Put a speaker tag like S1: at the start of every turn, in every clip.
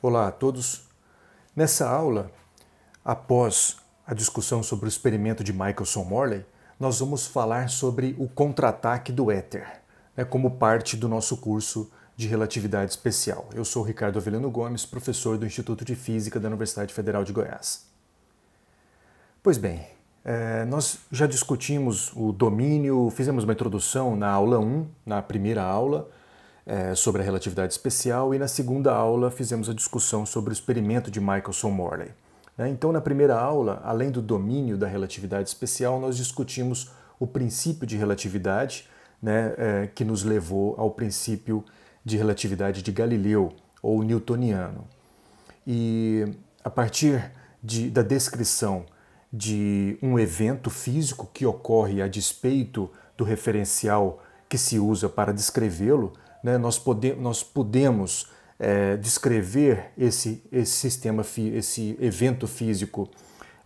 S1: Olá a todos. Nessa aula, após a discussão sobre o experimento de Michelson-Morley, nós vamos falar sobre o contra-ataque do éter, né, como parte do nosso curso de relatividade especial. Eu sou Ricardo Avelino Gomes, professor do Instituto de Física da Universidade Federal de Goiás. Pois bem, é, nós já discutimos o domínio, fizemos uma introdução na aula 1, na primeira aula, é, sobre a relatividade especial e na segunda aula fizemos a discussão sobre o experimento de Michelson-Morley. Né? Então, na primeira aula, além do domínio da relatividade especial, nós discutimos o princípio de relatividade, né, é, que nos levou ao princípio de relatividade de Galileu, ou newtoniano. E a partir de, da descrição de um evento físico que ocorre a despeito do referencial que se usa para descrevê-lo, né, nós, pode, nós podemos é, descrever esse, esse sistema, esse evento físico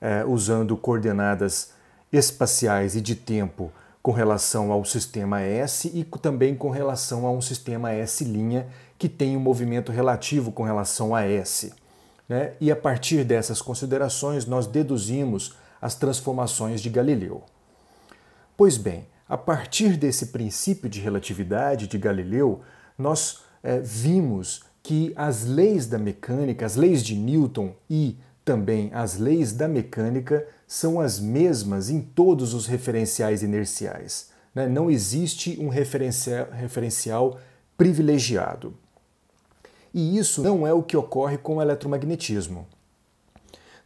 S1: é, usando coordenadas espaciais e de tempo com relação ao sistema S e também com relação a um sistema S' que tem um movimento relativo com relação a S. Né? E a partir dessas considerações nós deduzimos as transformações de Galileu. Pois bem, a partir desse princípio de relatividade de Galileu, nós é, vimos que as leis da mecânica, as leis de Newton e também as leis da mecânica são as mesmas em todos os referenciais inerciais. Né? Não existe um referencial, referencial privilegiado. E isso não é o que ocorre com o eletromagnetismo.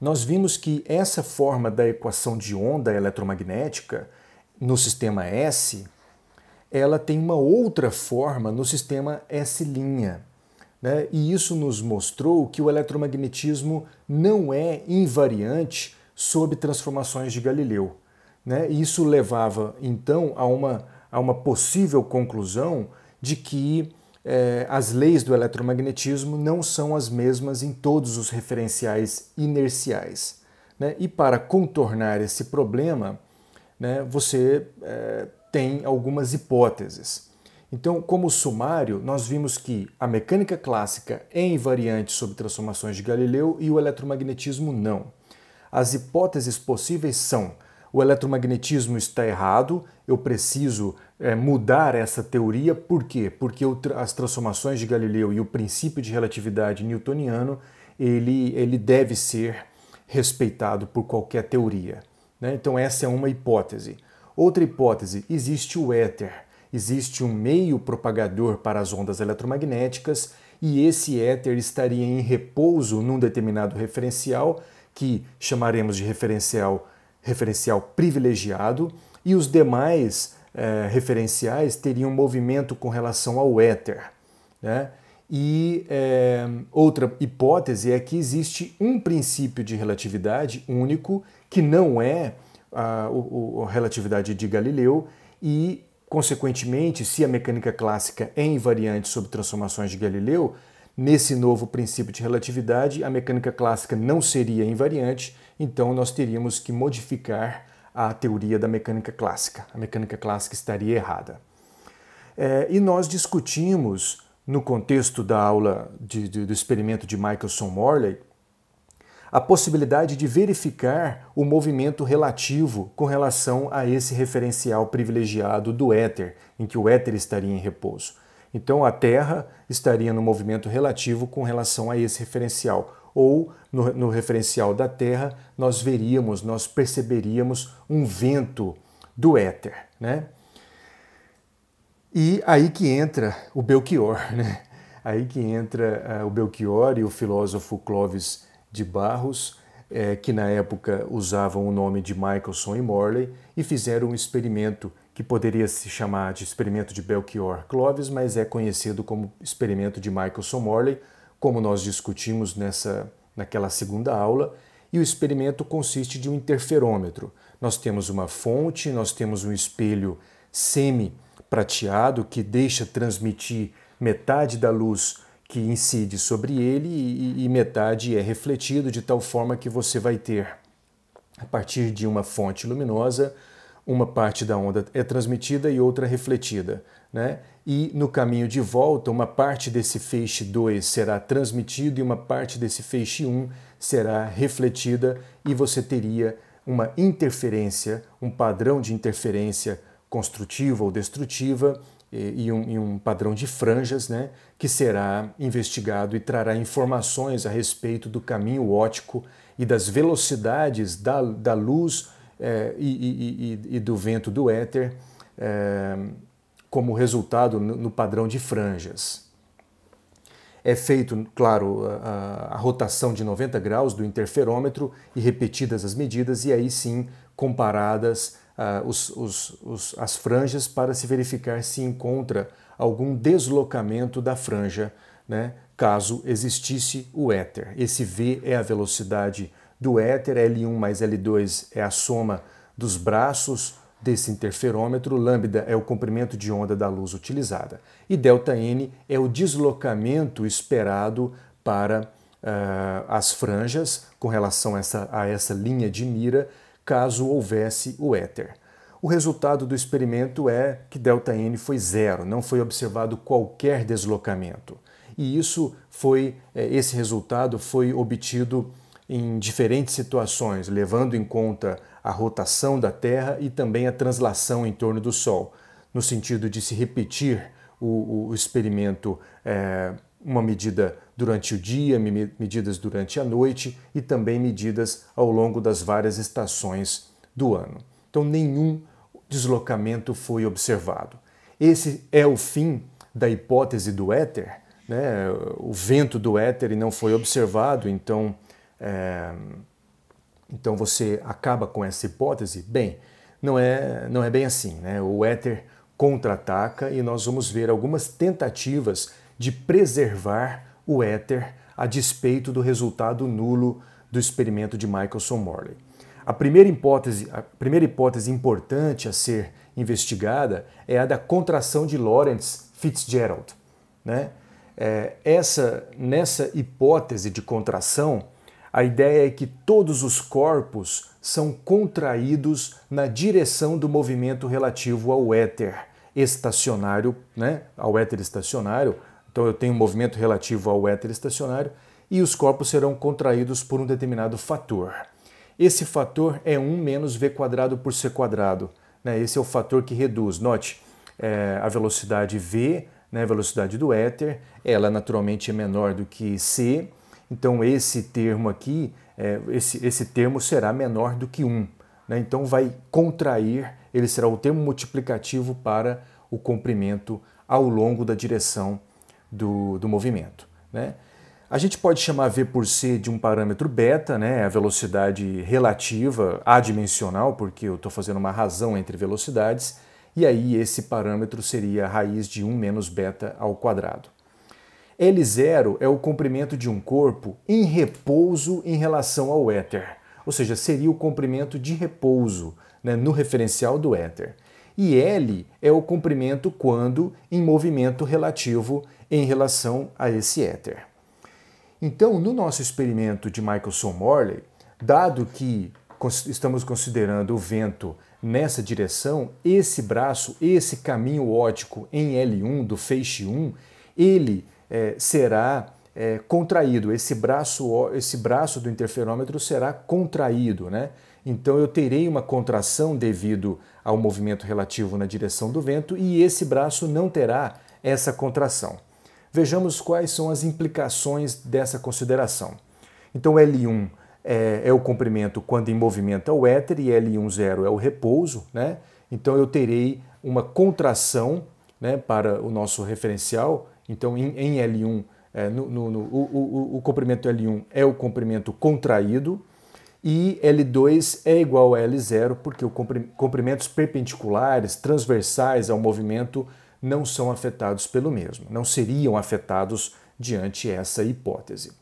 S1: Nós vimos que essa forma da equação de onda eletromagnética no sistema S, ela tem uma outra forma no sistema S'. Né? E isso nos mostrou que o eletromagnetismo não é invariante sob transformações de Galileu. Né? Isso levava então a uma, a uma possível conclusão de que eh, as leis do eletromagnetismo não são as mesmas em todos os referenciais inerciais. Né? E para contornar esse problema, né, você é, tem algumas hipóteses. Então, como sumário, nós vimos que a mecânica clássica é invariante sobre transformações de Galileu e o eletromagnetismo não. As hipóteses possíveis são: o eletromagnetismo está errado, eu preciso é, mudar essa teoria, por quê? Porque as transformações de Galileu e o princípio de relatividade newtoniano ele, ele deve ser respeitado por qualquer teoria. Né? Então, essa é uma hipótese. Outra hipótese: existe o éter, existe um meio propagador para as ondas eletromagnéticas e esse éter estaria em repouso num determinado referencial, que chamaremos de referencial, referencial privilegiado, e os demais eh, referenciais teriam movimento com relação ao éter. Né? E é, outra hipótese é que existe um princípio de relatividade único que não é a, a relatividade de Galileu e, consequentemente, se a mecânica clássica é invariante sobre transformações de Galileu, nesse novo princípio de relatividade a mecânica clássica não seria invariante, então nós teríamos que modificar a teoria da mecânica clássica. A mecânica clássica estaria errada. É, e nós discutimos no contexto da aula de, de, do experimento de Michelson-Morley, a possibilidade de verificar o movimento relativo com relação a esse referencial privilegiado do éter, em que o éter estaria em repouso. Então a Terra estaria no movimento relativo com relação a esse referencial, ou no, no referencial da Terra nós veríamos, nós perceberíamos um vento do éter, né? E aí que entra o Belchior, né? Aí que entra uh, o Belchior e o filósofo Clovis de Barros, é, que na época usavam o nome de Michelson e Morley, e fizeram um experimento que poderia se chamar de experimento de Belchior-Clovis, mas é conhecido como experimento de Michelson-Morley, como nós discutimos nessa, naquela segunda aula, e o experimento consiste de um interferômetro. Nós temos uma fonte, nós temos um espelho semi prateado que deixa transmitir metade da luz que incide sobre ele e, e, metade é refletido de tal forma que você vai ter, a partir de uma fonte luminosa, uma parte da onda é transmitida e outra refletida. Né? E no caminho de volta, uma parte desse feixe 2 será transmitido e uma parte desse feixe 1 um será refletida, e você teria uma interferência, um padrão de interferência construtiva ou destrutiva e, um, e um, padrão de franjas, né, que será investigado e trará informações a respeito do caminho óptico e das velocidades da, da luz é, e, e, e, do vento do éter é, como resultado no, no, padrão de franjas. É feito, claro, a, a, rotação de 90 graus do interferômetro e repetidas as medidas, e aí sim comparadas uh, os, os, os, as franjas para se verificar se encontra algum deslocamento da franja, né, caso existisse o éter. Esse V é a velocidade do éter, L1 mais L2 é a soma dos braços desse interferômetro, lambda é o comprimento de onda da luz utilizada e ΔN é o deslocamento esperado para uh, as franjas com relação a essa, a essa linha de mira, caso houvesse o éter. O resultado do experimento é que ΔN foi zero, não foi observado qualquer deslocamento. E isso foi, eh, esse resultado foi obtido em diferentes situações, levando em conta a rotação da Terra e também a translação em torno do Sol, no sentido de se repetir o, o experimento, é, uma medida durante o dia, medidas durante a noite e também medidas ao longo das várias estações do ano. Então, nenhum deslocamento foi observado. Esse é o fim da hipótese do éter, né? o vento do éter não foi observado, então é, então você acaba com essa hipótese? Bem, não é, não é bem assim. Né? O éter contra-ataca e nós vamos ver algumas tentativas de preservar o éter a despeito do resultado nulo do experimento de Michelson Morley. A primeira hipótese, a primeira hipótese importante a ser investigada é a da contração de Lorentz Fitzgerald. Né? É, essa, nessa hipótese de contração, a ideia é que todos os corpos são contraídos na direção do movimento relativo ao éter estacionário, né? ao éter estacionário. Então eu tenho um movimento relativo ao éter estacionário e os corpos serão contraídos por um determinado fator. Esse fator é 1 menos v quadrado por c quadrado. Né? Esse é o fator que reduz. Note, é, a velocidade v, né, a velocidade do éter, ela naturalmente é menor do que c, então esse termo aqui, é, esse, esse termo será menor do que 1. Né? Então vai contrair, ele será o termo multiplicativo para o comprimento ao longo da direção do, do movimento. Né? A gente pode chamar V por C de um parâmetro beta, né? a velocidade relativa adimensional, porque eu estou fazendo uma razão entre velocidades, e aí esse parâmetro seria a raiz de 1 menos beta ao quadrado. L0 é o comprimento de um corpo em repouso em relação ao éter, ou seja, seria o comprimento de repouso né, no referencial do éter. E L é o comprimento quando em movimento relativo em relação a esse éter. Então, no nosso experimento de Michelson-Morley, dado que estamos considerando o vento nessa direção, esse braço, esse caminho ótico em L1 do feixe 1, ele é, será é, contraído, esse braço, esse braço do interferômetro será contraído, né? Então eu terei uma contração devido ao movimento relativo na direção do vento e esse braço não terá essa contração. Vejamos quais são as implicações dessa consideração. Então L1 é, é o comprimento quando em movimento é o éter e L10 é o repouso, né? Então eu terei uma contração né, para o nosso referencial então, em, em L1, é, no, no, no, o, o, o, comprimento L1 é o comprimento contraído e L2 é igual a L0 porque os comprimentos perpendiculares, transversais ao movimento, não são afetados pelo mesmo, não seriam afetados diante essa hipótese.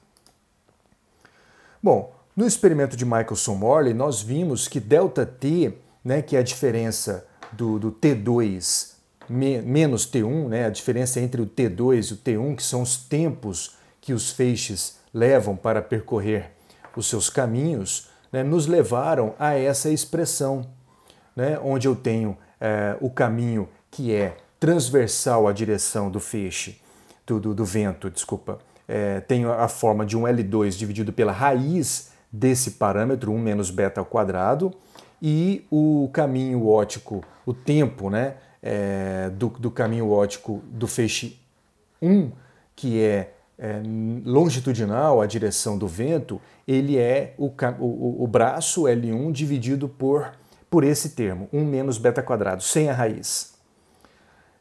S1: Bom, no experimento de Michelson-Morley, nós vimos que ΔT, né, que é a diferença do, do T2 menos T1, né, a diferença entre o T2 e o T1, que são os tempos que os feixes levam para percorrer os seus caminhos, né, nos levaram a essa expressão. né, onde eu tenho é, o caminho que é transversal à direção do feixe, do, do, do vento, desculpa, é, tenho a forma de um L2 dividido pela raiz desse parâmetro, 1 menos beta ao quadrado, e o caminho ótico, o tempo né, é, do, do, caminho ótico do feixe 1, que é, é, longitudinal à direção do vento, ele é o, o, o braço L1 dividido por, por esse termo, 1 menos beta quadrado, sem a raiz.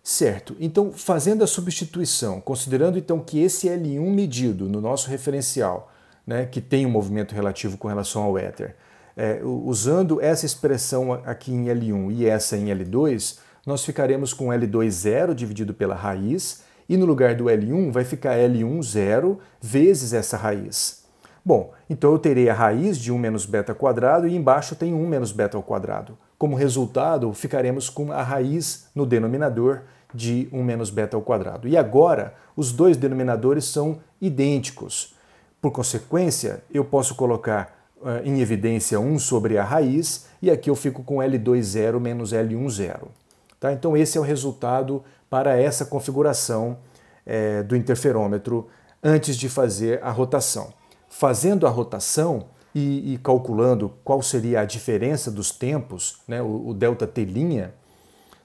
S1: Certo, então fazendo a substituição, considerando então que esse L1 medido no nosso referencial, né, que tem um movimento relativo com relação ao éter, é, usando essa expressão aqui em L1 e essa em L2, nós ficaremos com L2 zero dividido pela raiz, e no lugar do L1 vai ficar L1 zero vezes essa raiz. Bom, então eu terei a raiz de 1 menos beta quadrado e embaixo tem 1 menos beta ao quadrado. Como resultado, ficaremos com a raiz no denominador de 1 menos beta ao quadrado. E agora, os dois denominadores são idênticos. Por consequência, eu posso colocar uh, em evidência 1 sobre a raiz e aqui eu fico com L20 menos L10. Tá? Então esse é o resultado para essa configuração é, do interferômetro antes de fazer a rotação. Fazendo a rotação e, e calculando qual seria a diferença dos tempos, né, o, o delta T',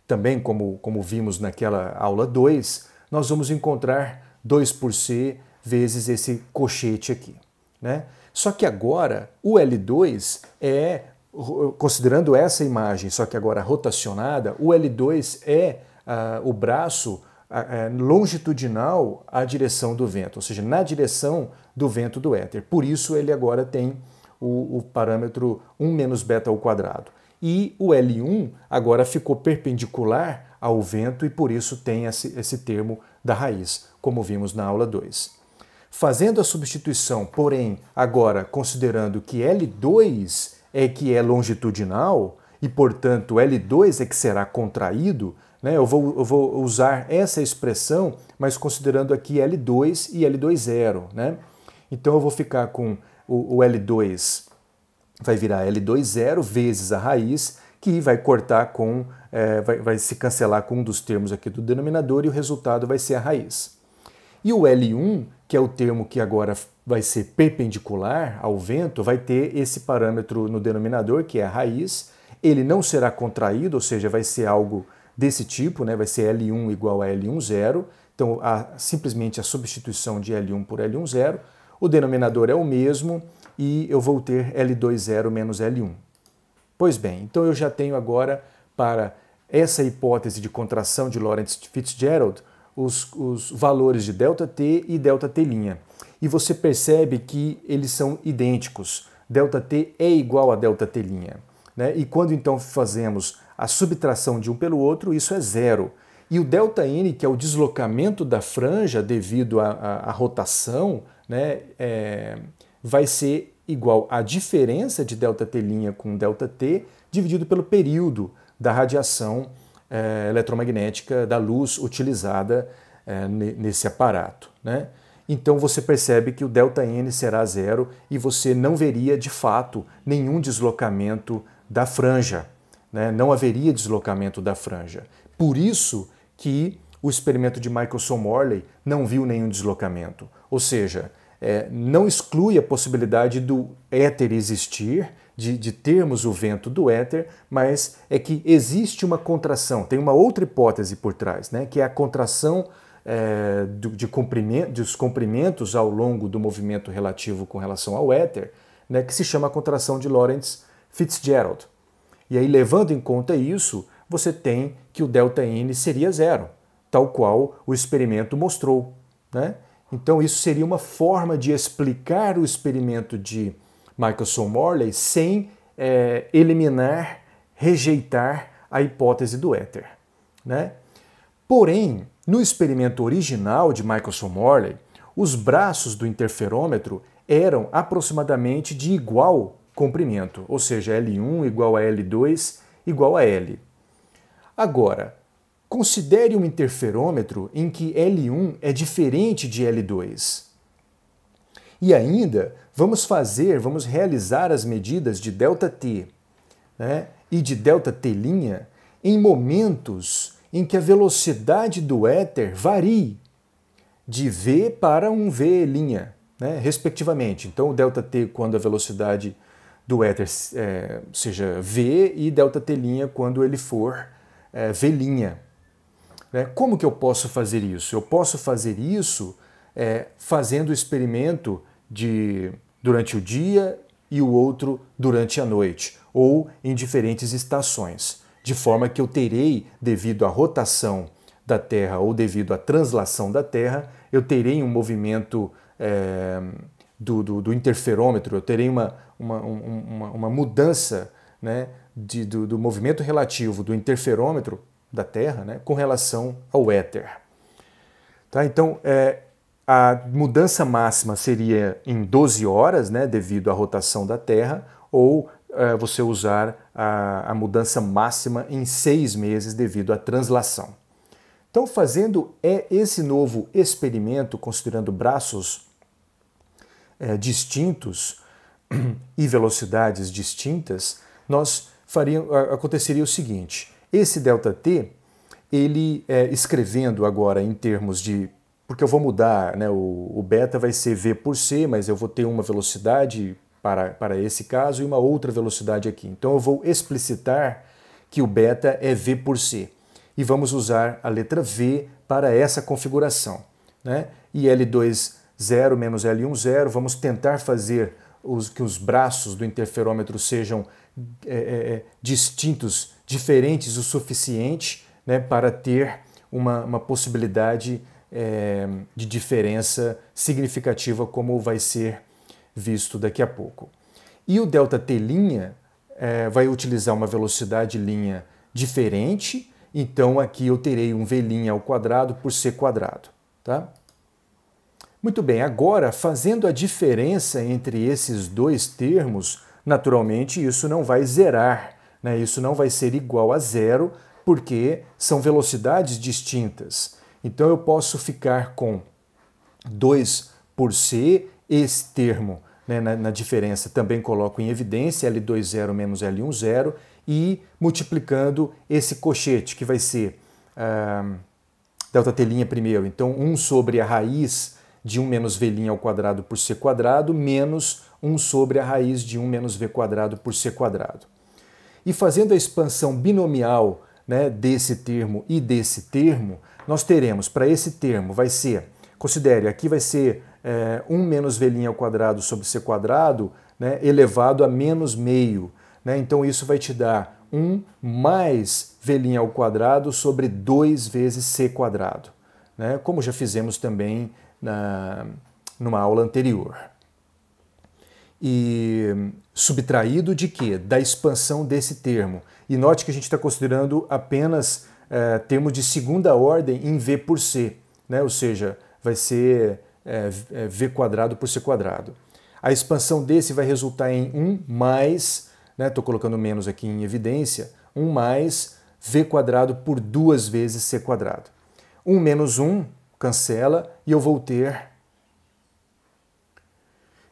S1: também como, como vimos naquela aula 2, nós vamos encontrar 2 por C vezes esse cochete aqui. Né? Só que agora o L2 é, considerando essa imagem, só que agora rotacionada, o L2 é uh, o braço uh, longitudinal à direção do vento, ou seja, na direção do vento do éter. Por isso ele agora tem o, o parâmetro 1 menos beta ao quadrado e o L1 agora ficou perpendicular ao vento e por isso tem esse, esse termo da raiz, como vimos na aula 2. Fazendo a substituição, porém, agora considerando que L2 é que é longitudinal e, portanto, L2 é que será contraído, né? eu, vou, eu vou usar essa expressão, mas considerando aqui L2 e L20. Né? Então eu vou ficar com o, o L2 vai virar L20 vezes a raiz, que vai cortar com, é, vai, vai se cancelar com um dos termos aqui do denominador e o resultado vai ser a raiz. E o L1, que é o termo que agora vai ser perpendicular ao vento, vai ter esse parâmetro no denominador, que é a raiz. Ele não será contraído, ou seja, vai ser algo desse tipo, né? vai ser L1 igual a L10. Então, a, simplesmente a substituição de L1 por L10. O denominador é o mesmo, e eu vou ter L20 menos L1. Pois bem, então eu já tenho agora para essa hipótese de contração de Lorentz Fitzgerald os, os valores de ΔT e ΔT'. E você percebe que eles são idênticos. ΔT é igual a ΔT'. Né? E quando então fazemos a subtração de um pelo outro, isso é zero. E o ΔN, que é o deslocamento da franja devido à, rotação, né, é, vai ser igual à diferença de ΔT' com ΔT dividido pelo período da radiação é, eletromagnética da luz utilizada é, nesse aparato. Né? Então você percebe que o ΔN será zero e você não veria de fato nenhum deslocamento da franja. Né? Não haveria deslocamento da franja. Por isso que o experimento de Michelson-Morley não viu nenhum deslocamento. Ou seja, é, não exclui a possibilidade do éter existir, de, de, termos o vento do éter, mas é que existe uma contração, tem uma outra hipótese por trás, né, que é a contração é, de, de comprimento, dos comprimentos ao longo do movimento relativo com relação ao éter, né, que se chama contração de Lorentz Fitzgerald. E aí, levando em conta isso, você tem que o ΔN seria zero, tal qual o experimento mostrou. Né? Então, isso seria uma forma de explicar o experimento de Michelson-Morley sem é, eliminar, rejeitar a hipótese do éter. Né? Porém, no experimento original de Michelson-Morley, os braços do interferômetro eram aproximadamente de igual comprimento, ou seja, L1 igual a L2 igual a L. Agora, Considere um interferômetro em que L1 é diferente de L2. E ainda, vamos fazer, vamos realizar as medidas de ΔT. Né? e de ΔT' em momentos em que a velocidade do éter varie de V para um V', né, respectivamente. Então, o ΔT quando a velocidade do éter é, seja V e ΔT' quando ele for é, V'. Né? Como que eu posso fazer isso? Eu posso fazer isso é, fazendo o experimento de durante o dia e o outro durante a noite, ou em diferentes estações, de forma que eu terei, devido à rotação da Terra ou devido à translação da Terra, eu terei um movimento é, do, do, do, interferômetro, eu terei uma, uma, uma, uma mudança né, de, do, do, movimento relativo do interferômetro da Terra né, com relação ao éter. Tá? Então, é, a mudança máxima seria em 12 horas, né, devido à rotação da Terra, ou é, você usar a, a mudança máxima em seis meses devido à translação. Então, fazendo é esse novo experimento, considerando braços é, distintos e velocidades distintas, nós faria, aconteceria o seguinte: esse ΔT, ele é, escrevendo agora em termos de porque eu vou mudar, né? O, o, beta vai ser v por c, mas eu vou ter uma velocidade para, para esse caso e uma outra velocidade aqui. Então eu vou explicitar que o beta é v por c. E vamos usar a letra v para essa configuração. Né? E L20 menos L10, vamos tentar fazer os, que os braços do interferômetro sejam é, é, é distintos, diferentes o suficiente né, para ter uma, uma possibilidade é, de diferença significativa, como vai ser visto daqui a pouco. E o ΔT' é, vai utilizar uma velocidade linha diferente, então aqui eu terei um V' ao quadrado por C quadrado. Tá? Muito bem, agora fazendo a diferença entre esses dois termos, naturalmente isso não vai zerar, né? isso não vai ser igual a zero, porque são velocidades distintas. Então eu posso ficar com 2 por C, esse termo né, na, na, diferença também coloco em evidência L20 menos L10 e multiplicando esse cochete, que vai ser uh, delta T' primeiro. Então 1 sobre a raiz de 1 menos V' ao quadrado por C quadrado menos 1 sobre a raiz de 1 menos V quadrado por C quadrado. E fazendo a expansão binomial né, desse termo e desse termo, nós teremos para esse termo, vai ser, considere, aqui vai ser é, 1 menos v' ao quadrado sobre c quadrado né, elevado a menos meio. Né? Então isso vai te dar 1 mais v' ao quadrado sobre 2 vezes c quadrado, né? como já fizemos também na, numa aula anterior. E subtraído de quê? Da expansão desse termo. E note que a gente está considerando apenas é, termos de segunda ordem em V por C, né? ou seja, vai ser é, V quadrado por C quadrado. A expansão desse vai resultar em 1 mais, estou né, colocando menos aqui em evidência, 1 mais V quadrado por duas vezes C quadrado. 1 menos 1 cancela e eu vou ter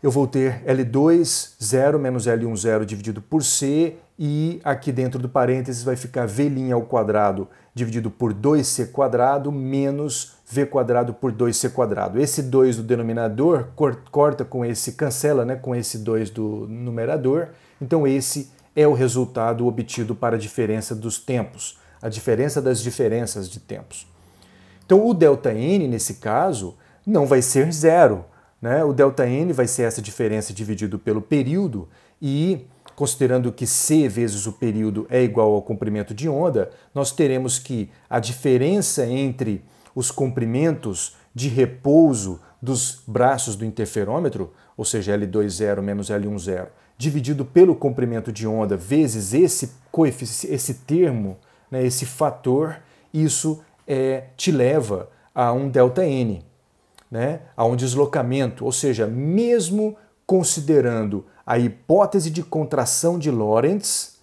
S1: eu vou ter L2, 0 menos L1, 0 dividido por C, e aqui dentro do parênteses vai ficar V' ao quadrado dividido por 2C quadrado menos V quadrado por 2C quadrado. Esse 2 do denominador corta com esse, cancela né, com esse 2 do numerador, então esse é o resultado obtido para a diferença dos tempos, a diferença das diferenças de tempos. Então o ΔN, nesse caso, não vai ser zero, né? O ΔN vai ser essa diferença dividido pelo período e, considerando que c vezes o período é igual ao comprimento de onda, nós teremos que a diferença entre os comprimentos de repouso dos braços do interferômetro, ou seja, L20 menos L10, dividido pelo comprimento de onda vezes esse, esse termo, né, esse fator, isso é, te leva a um ΔN né, a um deslocamento, ou seja, mesmo considerando a hipótese de contração de Lorentz,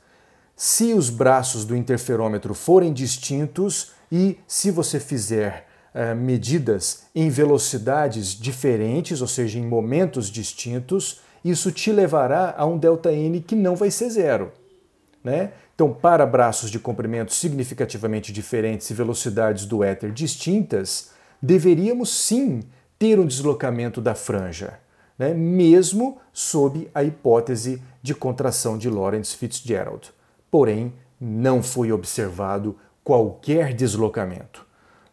S1: se os braços do interferômetro forem distintos e se você fizer eh, medidas em velocidades diferentes, ou seja, em momentos distintos, isso te levará a um ΔN que não vai ser zero. Né? Então, para braços de comprimento significativamente diferentes e velocidades do éter distintas, deveríamos sim ter um deslocamento da franja, né? mesmo sob a hipótese de contração de Lorentz Fitzgerald. Porém, não foi observado qualquer deslocamento.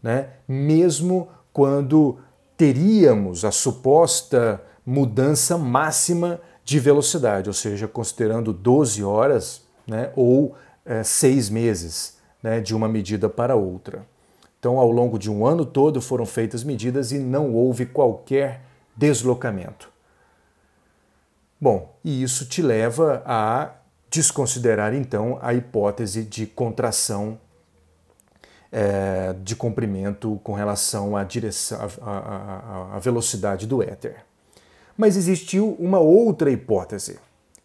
S1: Né? Mesmo quando teríamos a suposta mudança máxima de velocidade, ou seja, considerando 12 horas né, ou é, seis meses né, de uma medida para outra. Então, ao longo de um ano todo foram feitas medidas e não houve qualquer deslocamento. Bom, e isso te leva a desconsiderar então a hipótese de contração é, de comprimento com relação à direção, à, velocidade do éter. Mas existiu uma outra hipótese.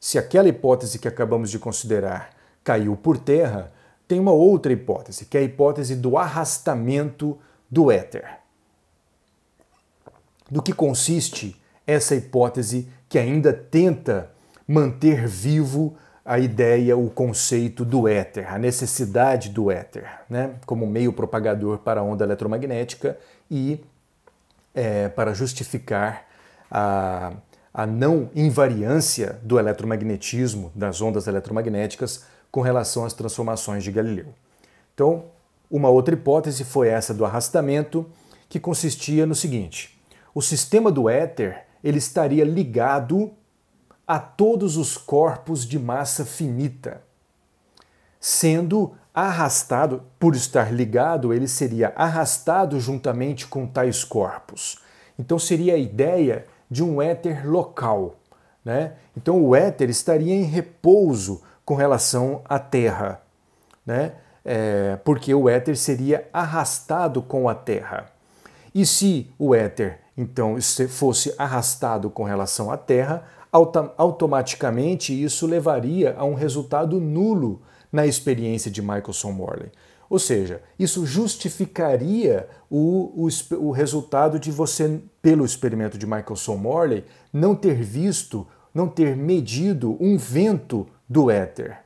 S1: Se aquela hipótese que acabamos de considerar caiu por terra, tem uma outra hipótese, que é a hipótese do arrastamento do éter. Do que consiste essa hipótese que ainda tenta manter vivo a ideia, o conceito do éter, a necessidade do éter, né, como meio propagador para a onda eletromagnética e é, para justificar a, a não invariância do eletromagnetismo, das ondas eletromagnéticas, com relação às transformações de Galileu. Então, uma outra hipótese foi essa do arrastamento, que consistia no seguinte: o sistema do éter ele estaria ligado a todos os corpos de massa finita. Sendo arrastado, por estar ligado, ele seria arrastado juntamente com tais corpos. Então seria a ideia de um éter local. Né? Então o éter estaria em repouso com relação à Terra, né? É, porque o éter seria arrastado com a Terra. E se o éter, então, fosse arrastado com relação à Terra, automaticamente isso levaria a um resultado nulo na experiência de Michelson Morley. Ou seja, isso justificaria o, o, o, resultado de você, pelo experimento de Michelson Morley, não ter visto, não ter medido um vento do éter.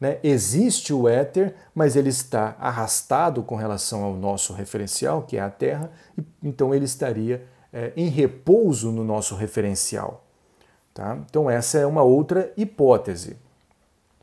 S1: Né? Existe o éter, mas ele está arrastado com relação ao nosso referencial, que é a Terra, e então ele estaria é, em repouso no nosso referencial. Tá? Então, essa é uma outra hipótese.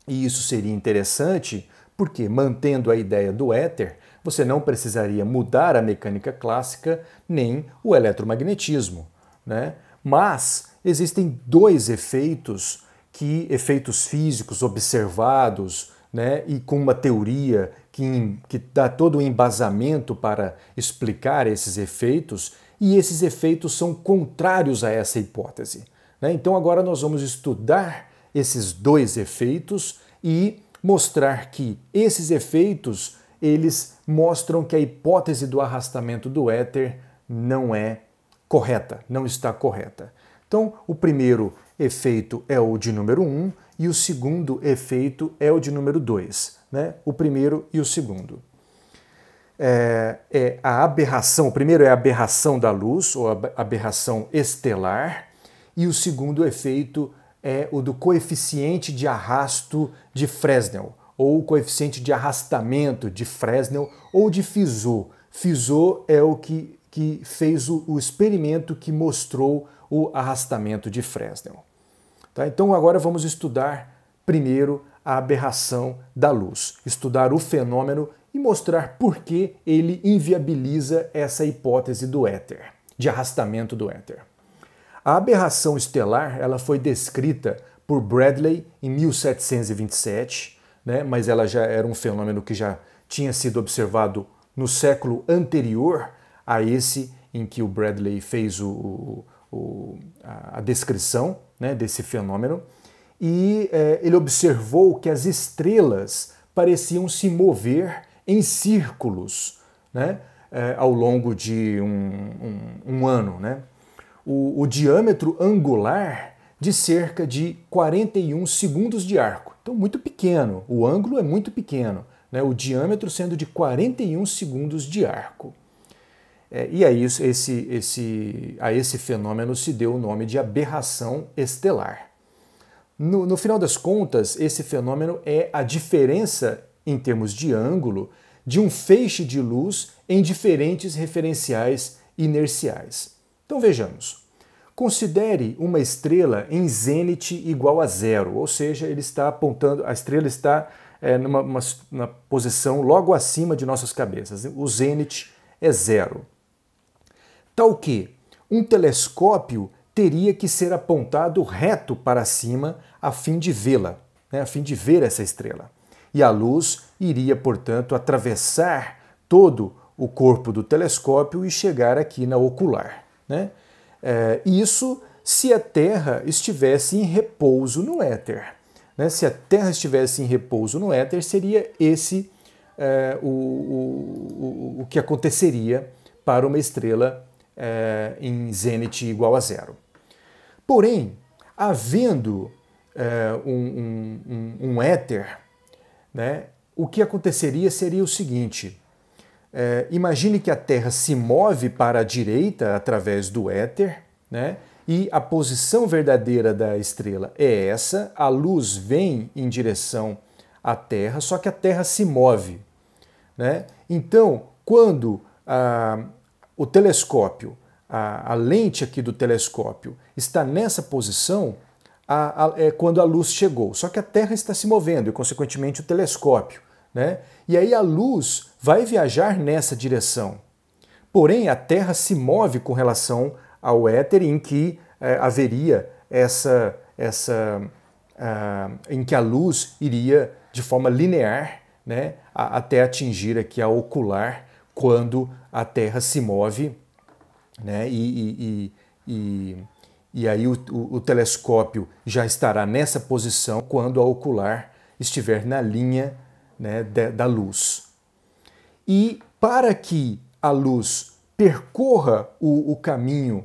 S1: E isso seria interessante porque, mantendo a ideia do éter, você não precisaria mudar a mecânica clássica nem o eletromagnetismo. Né? Mas existem dois efeitos que efeitos físicos observados né, e com uma teoria que, que dá todo o embasamento para explicar esses efeitos, e esses efeitos são contrários a essa hipótese. Né? Então agora nós vamos estudar esses dois efeitos e mostrar que esses efeitos eles mostram que a hipótese do arrastamento do éter não é correta, não está correta. Então, o primeiro efeito é o de número 1 um, e o segundo efeito é o de número 2, né? o primeiro e o segundo. É, é, a aberração, o primeiro é a aberração da luz, ou a aberração estelar, e o segundo efeito é o do coeficiente de arrasto de Fresnel, ou o coeficiente de arrastamento de Fresnel, ou de Fizeau. Fizeau é o que, que fez o, o experimento que mostrou o arrastamento de Fresnel. Tá? Então agora vamos estudar primeiro a aberração da luz, estudar o fenômeno e mostrar por que ele inviabiliza essa hipótese do éter, de arrastamento do éter. A aberração estelar ela foi descrita por Bradley em 1727, né, mas ela já era um fenômeno que já tinha sido observado no século anterior a esse em que o Bradley fez o, o, a descrição né, desse fenômeno. E é, ele observou que as estrelas pareciam se mover em círculos né, é, ao longo de um, um, um ano. Né? O, o diâmetro angular de cerca de 41 segundos de arco. Então, muito pequeno, o ângulo é muito pequeno, né? o diâmetro sendo de 41 segundos de arco. É, e a, esse, esse, a esse fenômeno se deu o nome de aberração estelar. no, no final das contas, esse fenômeno é a diferença em termos de ângulo de um feixe de luz em diferentes referenciais inerciais. Então vejamos. Considere uma estrela em zênite igual a zero, ou seja, ele está apontando, a estrela está é, numa uma, uma posição logo acima de nossas cabeças. O zênite é zero. Tal que um telescópio teria que ser apontado reto para cima a fim de vê-la, né, a fim de ver essa estrela. E a luz iria, portanto, atravessar todo o corpo do telescópio e chegar aqui na ocular. Né? É, isso se a Terra estivesse em repouso no éter. Né? Se a Terra estivesse em repouso no éter, seria esse é, o, o, o, que aconteceria para uma estrela é, em zênite igual a zero. Porém, havendo é, um, um, um, éter, né, o que aconteceria seria o seguinte: é, imagine que a Terra se move para a direita através do éter, né? E a posição verdadeira da estrela é essa, a luz vem em direção à Terra, só que a Terra se move. Né? Então, quando ah, o telescópio, a, a, lente aqui do telescópio está nessa posição, a, é quando a luz chegou. Só que a Terra está se movendo e, consequentemente, o telescópio. Né? E aí a luz vai viajar nessa direção. Porém, a Terra se move com relação ao éter em que é, haveria essa, essa uh, em que a luz iria de forma linear né, a, até atingir aqui a ocular quando a Terra se move né, e, e, e, e aí o, o, o telescópio já estará nessa posição quando a ocular estiver na linha né, da luz. E para que a luz percorra o, o caminho,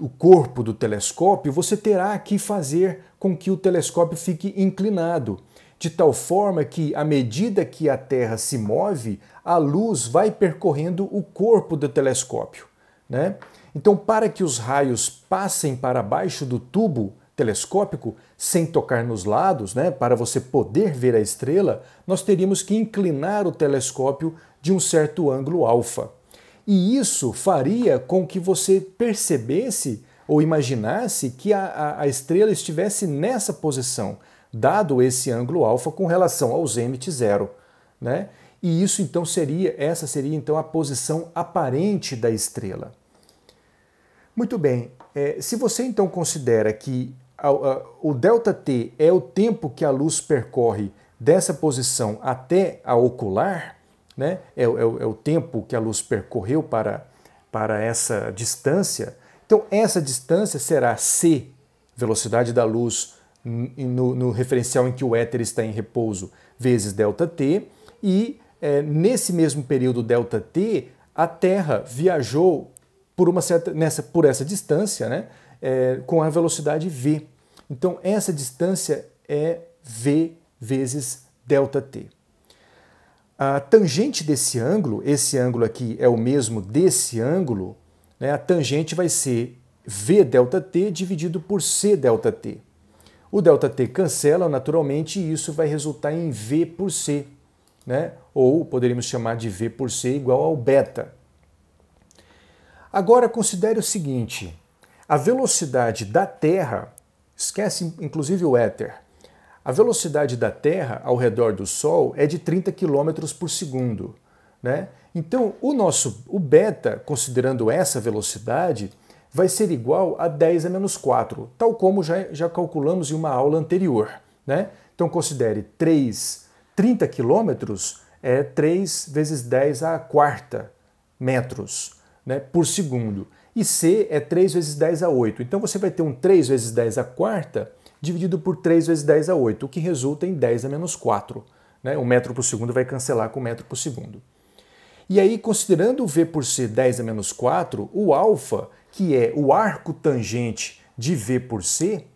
S1: o corpo do telescópio, você terá que fazer com que o telescópio fique inclinado, de tal forma que, à medida que a Terra se move, a luz vai percorrendo o corpo do telescópio. Né? Então, para que os raios passem para baixo do tubo, telescópico sem tocar nos lados, né, para você poder ver a estrela, nós teríamos que inclinar o telescópio de um certo ângulo alfa. E isso faria com que você percebesse ou imaginasse que a, a, a estrela estivesse nessa posição, dado esse ângulo alfa com relação ao zênite zero. Né? E isso então seria, essa seria então a posição aparente da estrela. Muito bem, é, se você então considera que o delta T é o tempo que a luz percorre dessa posição até a ocular, né? é, é, é o tempo que a luz percorreu para, para essa distância. Então, essa distância será C, velocidade da luz no, no referencial em que o éter está em repouso, vezes ΔT, e é, nesse mesmo período ΔT, a Terra viajou por, uma certa, nessa, por essa distância né, é, com a velocidade V. Então, essa distância é v vezes ΔT. A tangente desse ângulo, esse ângulo aqui é o mesmo desse ângulo, né, a tangente vai ser v ΔT dividido por c ΔT. O ΔT cancela naturalmente e isso vai resultar em v por c, né? ou poderíamos chamar de v por c igual ao beta. Agora considere o seguinte, a velocidade da Terra Esquece inclusive o éter. A velocidade da Terra ao redor do Sol é de 30 km por segundo. Né? Então, o nosso o beta, considerando essa velocidade, vai ser igual a 10 a menos 4, tal como já, já calculamos em uma aula anterior. Né? Então, considere 3, 30 quilômetros é 3 vezes 10 a quarta metros né, por segundo e C é 3 vezes 10 a 8. Então você vai ter um 3 vezes 10 a quarta dividido por 3 vezes 10 a 8, o que resulta em 10 a menos 4. Né? O metro por segundo vai cancelar com o metro por segundo. E aí, considerando o V por C 10 a menos 4, o alfa, que é o arco tangente de V por C,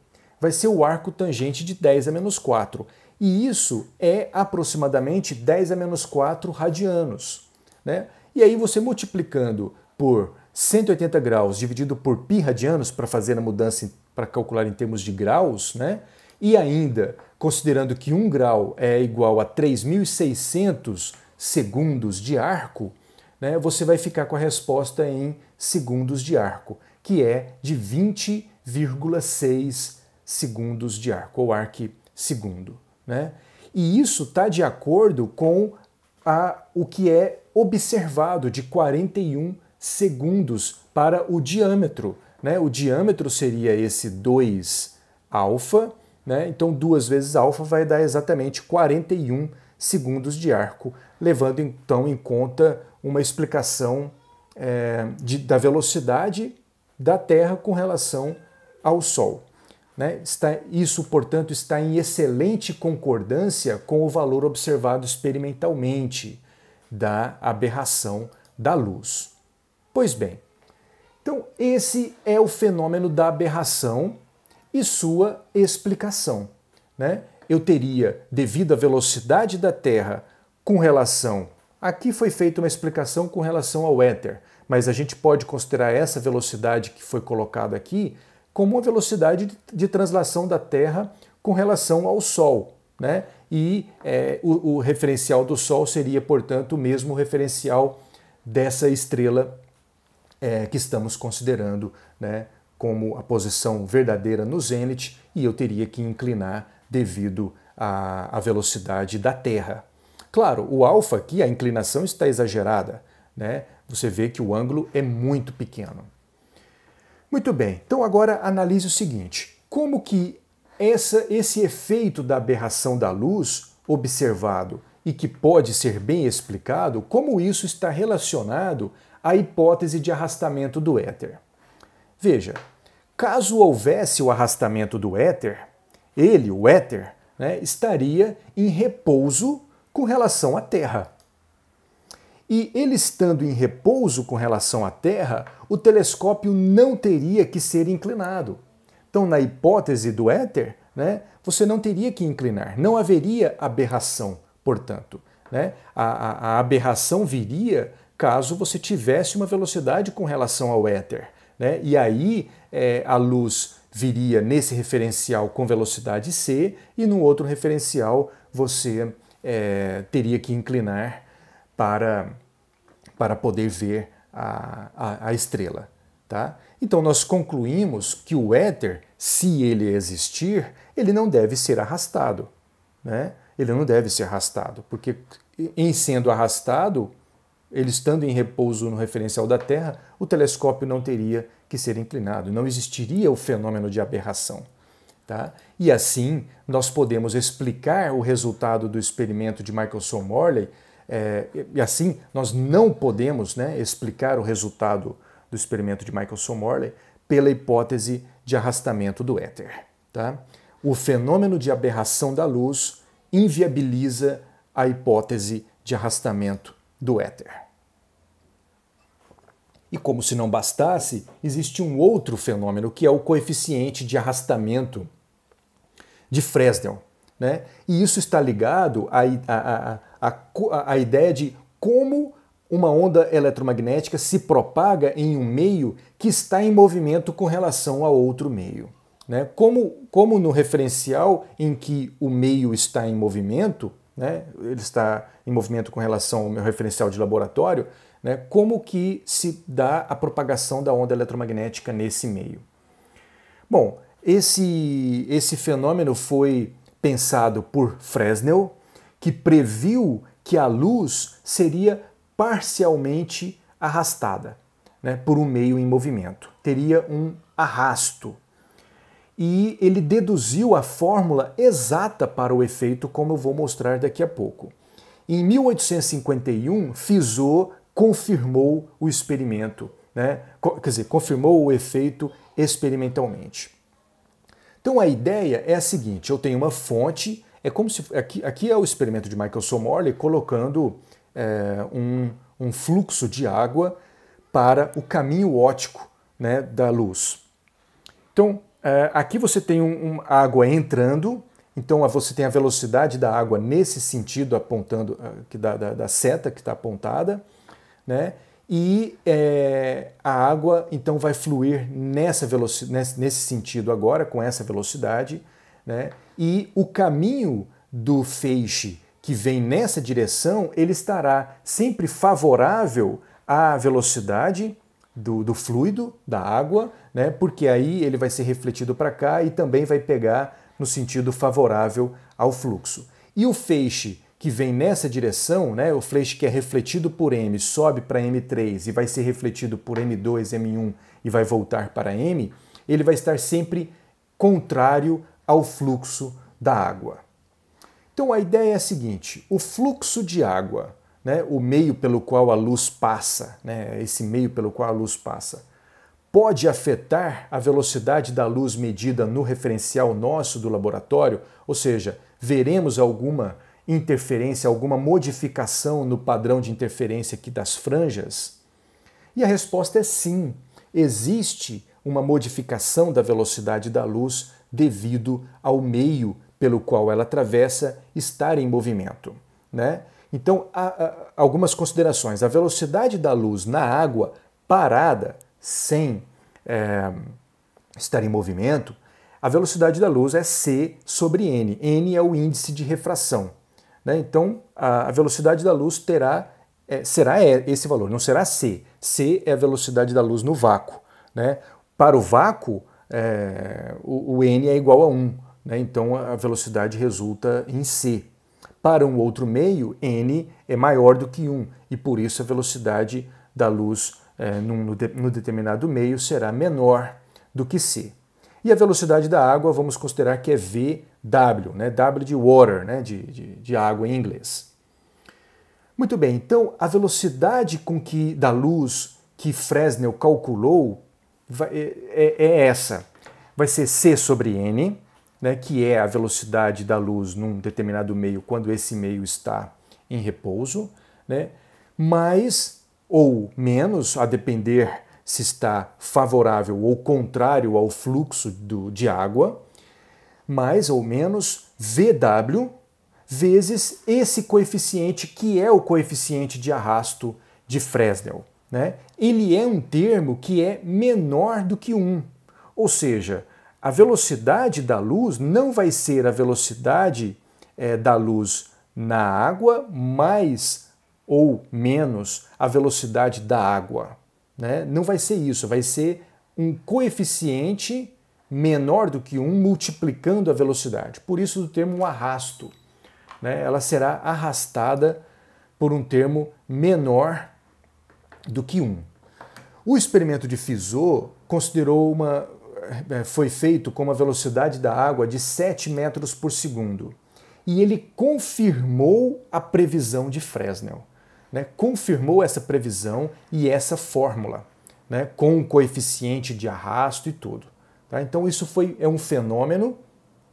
S1: vai ser o arco tangente de 10 a menos 4. E isso é aproximadamente 10 a menos 4 radianos. Né? E aí você multiplicando por 180 graus dividido por π radianos para fazer a mudança para calcular em termos de graus, né? e ainda considerando que 1 grau é igual a 3.600 segundos de arco, né, você vai ficar com a resposta em segundos de arco, que é de 20,6 segundos de arco, ou arque segundo. Né? E isso está de acordo com a, o que é observado de 41 segundos para o diâmetro. Né? O diâmetro seria esse 2 alfa, né? então duas vezes alfa vai dar exatamente 41 segundos de arco, levando então em conta uma explicação é, de, da velocidade da Terra com relação ao Sol. Né? Está, isso, portanto, está em excelente concordância com o valor observado experimentalmente da aberração da luz. Pois bem, então esse é o fenômeno da aberração e sua explicação. Né? Eu teria, devido à velocidade da Terra com relação. Aqui foi feita uma explicação com relação ao éter, mas a gente pode considerar essa velocidade que foi colocada aqui como uma velocidade de translação da Terra com relação ao Sol. Né? E é, o, o, referencial do Sol seria, portanto, o mesmo referencial dessa estrela é, que estamos considerando né, como a posição verdadeira no zênite, e eu teria que inclinar devido à, à velocidade da Terra. Claro, o alfa aqui, a inclinação está exagerada. Né? Você vê que o ângulo é muito pequeno. Muito bem, então agora analise o seguinte: como que essa, esse efeito da aberração da luz observado e que pode ser bem explicado, como isso está relacionado à hipótese de arrastamento do éter? Veja, caso houvesse o arrastamento do éter, ele, o éter, né, estaria em repouso com relação à Terra. E ele estando em repouso com relação à Terra, o telescópio não teria que ser inclinado. Então, na hipótese do éter, né, você não teria que inclinar, não haveria aberração, portanto. Né? A, a, a aberração viria caso você tivesse uma velocidade com relação ao éter. Né? E aí é, a luz viria nesse referencial com velocidade c e no outro referencial você é, teria que inclinar para, para poder ver a, a, a estrela. Tá? Então nós concluímos que o éter, se ele existir, ele não deve ser arrastado. Né? Ele não deve ser arrastado, porque em sendo arrastado, ele estando em repouso no referencial da Terra, o telescópio não teria que ser inclinado, não existiria o fenômeno de aberração. Tá? E assim nós podemos explicar o resultado do experimento de Michelson-Morley é, e assim, nós não podemos né, explicar o resultado do experimento de Michelson-Morley pela hipótese de arrastamento do éter. Tá? O fenômeno de aberração da luz inviabiliza a hipótese de arrastamento do éter. E como se não bastasse, existe um outro fenômeno que é o coeficiente de arrastamento de Fresnel. Né? E isso está ligado à, à, à, à ideia de como uma onda eletromagnética se propaga em um meio que está em movimento com relação a outro meio. Né? Como, como no referencial em que o meio está em movimento, né? ele está em movimento com relação ao meu referencial de laboratório, né? como que se dá a propagação da onda eletromagnética nesse meio. Bom, esse, esse fenômeno foi pensado por Fresnel, que previu que a luz seria parcialmente arrastada né, por um meio em movimento, teria um arrasto. E ele deduziu a fórmula exata para o efeito, como eu vou mostrar daqui a pouco. Em 1851, Fizeau confirmou o experimento, né? quer dizer, confirmou o efeito experimentalmente. Então a ideia é a seguinte: eu tenho uma fonte, é como se. Aqui, aqui é o experimento de Michael Morley colocando é, um, um fluxo de água para o caminho óptico né, da luz. Então, é, aqui você tem um, um, água entrando, então você tem a velocidade da água nesse sentido, apontando uh, da, da, da, seta que está apontada, né? e é, a água então vai fluir nessa velocidade, nesse sentido agora, com essa velocidade, né? e o caminho do feixe que vem nessa direção, ele estará sempre favorável à velocidade do, do fluido, da água, né? porque aí ele vai ser refletido para cá e também vai pegar no sentido favorável ao fluxo. E o feixe que vem nessa direção, né, o feixe que é refletido por M sobe para M3 e vai ser refletido por M2, M1 e vai voltar para M, ele vai estar sempre contrário ao fluxo da água. Então a ideia é a seguinte: o fluxo de água, né, o meio pelo qual a luz passa, né, esse meio pelo qual a luz passa, pode afetar a velocidade da luz medida no referencial nosso do laboratório, ou seja, veremos alguma interferência, alguma modificação no padrão de interferência aqui das franjas? E a resposta é sim. Existe uma modificação da velocidade da luz devido ao meio pelo qual ela atravessa estar em movimento. Né? Então, algumas considerações. A velocidade da luz na água parada, sem é, estar em movimento, a velocidade da luz é c sobre n. n é o índice de refração. Né? Então, a, a velocidade da luz terá é, será esse valor, não será c. c é a velocidade da luz no vácuo. Né? Para o vácuo, é, o, o, n é igual a 1, né? então a velocidade resulta em c. Para um outro meio, n é maior do que 1 e por isso a velocidade da luz é, no, de, no determinado meio será menor do que c. E a velocidade da água vamos considerar que é VW, né? W de water, né? de, de, de água em inglês. Muito bem, então a velocidade com que da luz que Fresnel calculou vai, é, é, é, essa. Vai ser C sobre N, né, que é a velocidade da luz num determinado meio quando esse meio está em repouso, né, mais ou menos, a depender se está favorável ou contrário ao fluxo do, de água, mais ou menos VW vezes esse coeficiente que é o coeficiente de arrasto de Fresnel. Né? Ele é um termo que é menor do que 1, ou seja, a velocidade da luz não vai ser a velocidade é, da luz na água mais ou menos a velocidade da água. Né? Não vai ser isso, vai ser um coeficiente menor do que 1 multiplicando a velocidade. Por isso o termo arrasto. Né? Ela será arrastada por um termo menor do que 1. O experimento de Fizeau considerou uma eh, foi feito com uma velocidade da água de 7 metros por segundo. E ele confirmou a previsão de Fresnel né, confirmou essa previsão e essa fórmula, né, com o coeficiente de arrasto e tudo. Tá? Então isso foi, é um fenômeno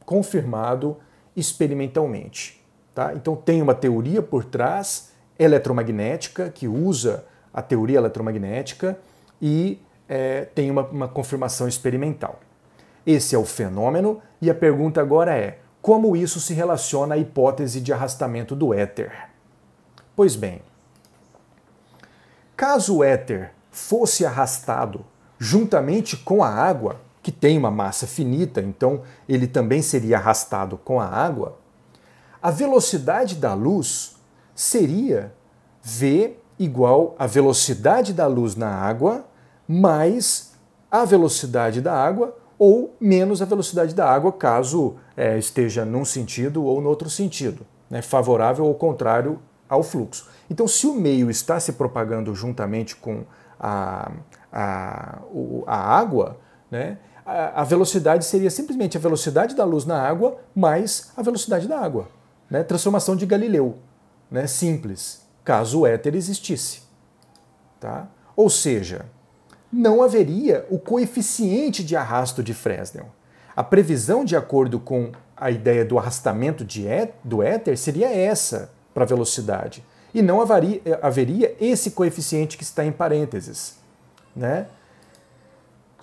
S1: confirmado experimentalmente. Tá? Então tem uma teoria por trás eletromagnética que usa a teoria eletromagnética e é, tem uma, uma confirmação experimental. Esse é o fenômeno e a pergunta agora é: como isso se relaciona à hipótese de arrastamento do éter? Pois bem, Caso o éter fosse arrastado juntamente com a água, que tem uma massa finita, então ele também seria arrastado com a água, a velocidade da luz seria V igual a velocidade da luz na água mais a velocidade da água ou menos a velocidade da água, caso é, esteja num sentido ou no outro sentido, né, favorável ou contrário ao fluxo. Então, se o meio está se propagando juntamente com a, a, a água, né, a, velocidade seria simplesmente a velocidade da luz na água mais a velocidade da água. Né? Transformação de Galileu. Né? Simples, caso o éter existisse. Tá? Ou seja, não haveria o coeficiente de arrasto de Fresnel. A previsão, de acordo com a ideia do arrastamento de é, do éter, seria essa para a velocidade e não haveria, haveria esse coeficiente que está em parênteses. Né?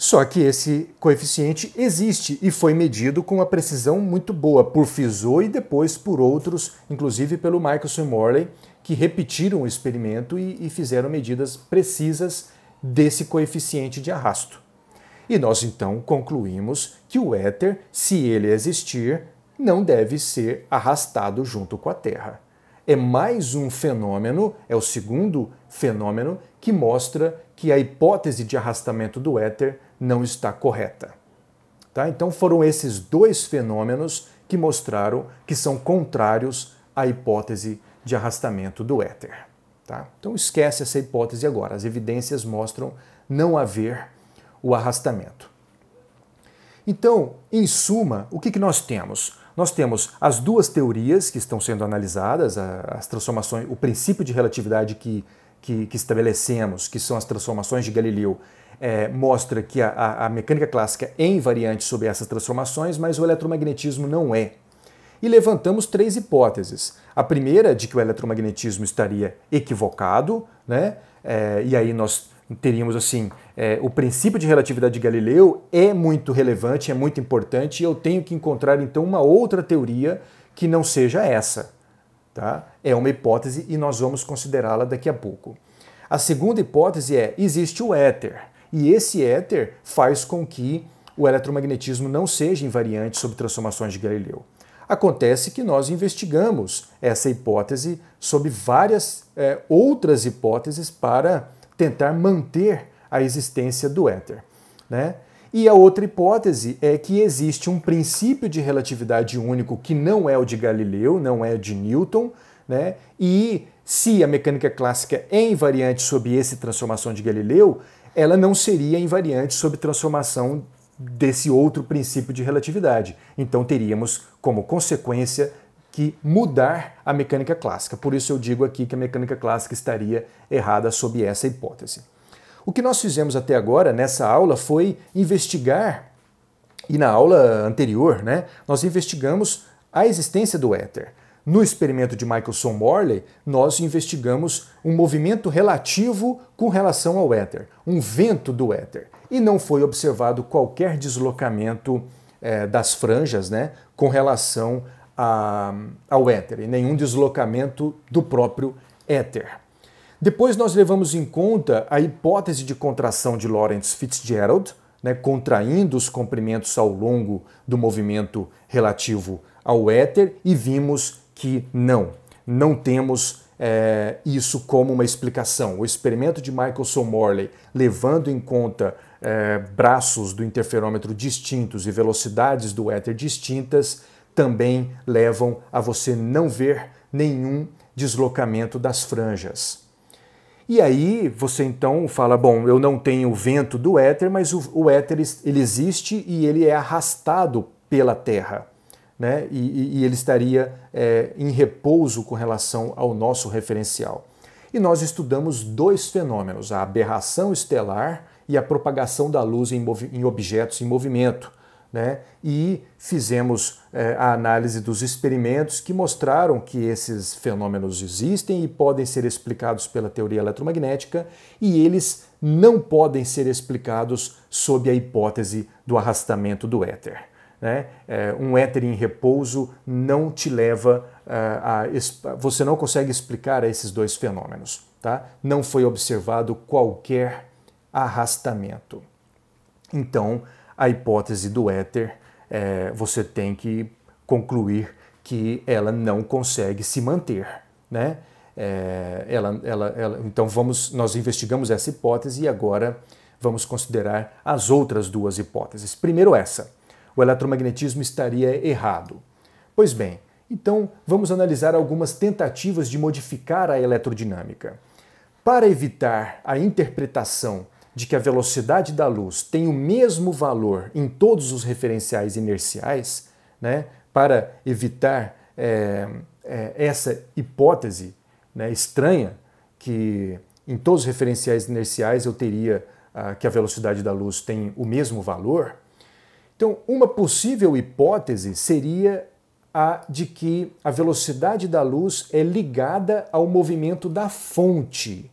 S1: Só que esse coeficiente existe e foi medido com uma precisão muito boa por Fizeau e depois por outros, inclusive pelo Michelson e Morley, que repetiram o experimento e, e fizeram medidas precisas desse coeficiente de arrasto. E nós então concluímos que o éter, se ele existir, não deve ser arrastado junto com a Terra. É mais um fenômeno, é o segundo fenômeno que mostra que a hipótese de arrastamento do éter não está correta. Tá? Então foram esses dois fenômenos que mostraram que são contrários à hipótese de arrastamento do éter. Tá? Então esquece essa hipótese agora. As evidências mostram não haver o arrastamento. Então, em suma, o que, que nós temos? Nós temos as duas teorias que estão sendo analisadas, as transformações, o princípio de relatividade que, que, que estabelecemos, que são as transformações de Galileu, é, mostra que a, a, mecânica clássica é invariante sobre essas transformações, mas o eletromagnetismo não é. E levantamos três hipóteses. A primeira, de que o eletromagnetismo estaria equivocado, né? É, e aí nós teríamos assim, é, o princípio de relatividade de Galileu é muito relevante, é muito importante, e eu tenho que encontrar então uma outra teoria que não seja essa. Tá? É uma hipótese e nós vamos considerá-la daqui a pouco. A segunda hipótese é: existe o éter, e esse éter faz com que o eletromagnetismo não seja invariante sobre transformações de Galileu. Acontece que nós investigamos essa hipótese sob várias é, outras hipóteses para tentar manter a existência do éter. Né? E a outra hipótese é que existe um princípio de relatividade único que não é o de Galileu, não é o de Newton, né? e se a mecânica clássica é invariante sob esse transformação de Galileu, ela não seria invariante sob transformação desse outro princípio de relatividade. Então teríamos como consequência que mudar a mecânica clássica. Por isso eu digo aqui que a mecânica clássica estaria errada sob essa hipótese. O que nós fizemos até agora nessa aula foi investigar, e na aula anterior, né, nós investigamos a existência do éter. No experimento de Michelson Morley, nós investigamos um movimento relativo com relação ao éter, um vento do éter e não foi observado qualquer deslocamento é, das franjas né, com relação a, ao éter, e nenhum deslocamento do próprio éter. Depois nós levamos em conta a hipótese de contração de Lorentz Fitzgerald, né, contraindo os comprimentos ao longo do movimento relativo ao éter, e vimos que não, não temos é, isso como uma explicação. O experimento de Michelson Morley, levando em conta é, braços do interferômetro distintos e velocidades do éter distintas, também levam a você não ver nenhum deslocamento das franjas. E aí você então fala, bom, eu não tenho vento do éter, mas o, o éter ele existe e ele é arrastado pela Terra né? e, e ele estaria é, em repouso com relação ao nosso referencial. E nós estudamos dois fenômenos, a aberração estelar e a propagação da luz em, em objetos em movimento. Né? E fizemos é, a análise dos experimentos que mostraram que esses fenômenos existem e podem ser explicados pela teoria eletromagnética, e eles não podem ser explicados sob a hipótese do arrastamento do éter né? É, um éter em repouso não te leva a, a, Você não consegue explicar esses dois fenômenos. Tá? Não foi observado qualquer arrastamento. Então, a hipótese do éter, é, você tem que concluir que ela não consegue se manter. Né? É, ela, ela, ela, então, vamos, nós investigamos essa hipótese e agora vamos considerar as outras duas hipóteses. Primeiro, essa o eletromagnetismo estaria errado. Pois bem, então vamos analisar algumas tentativas de modificar a eletrodinâmica. Para evitar a interpretação de que a velocidade da luz tem o mesmo valor em todos os referenciais inerciais, né, para evitar é, é, essa hipótese né, estranha que em todos os referenciais inerciais eu teria ah, que a velocidade da luz tem o mesmo valor, então, uma possível hipótese seria a de que a velocidade da luz é ligada ao movimento da fonte,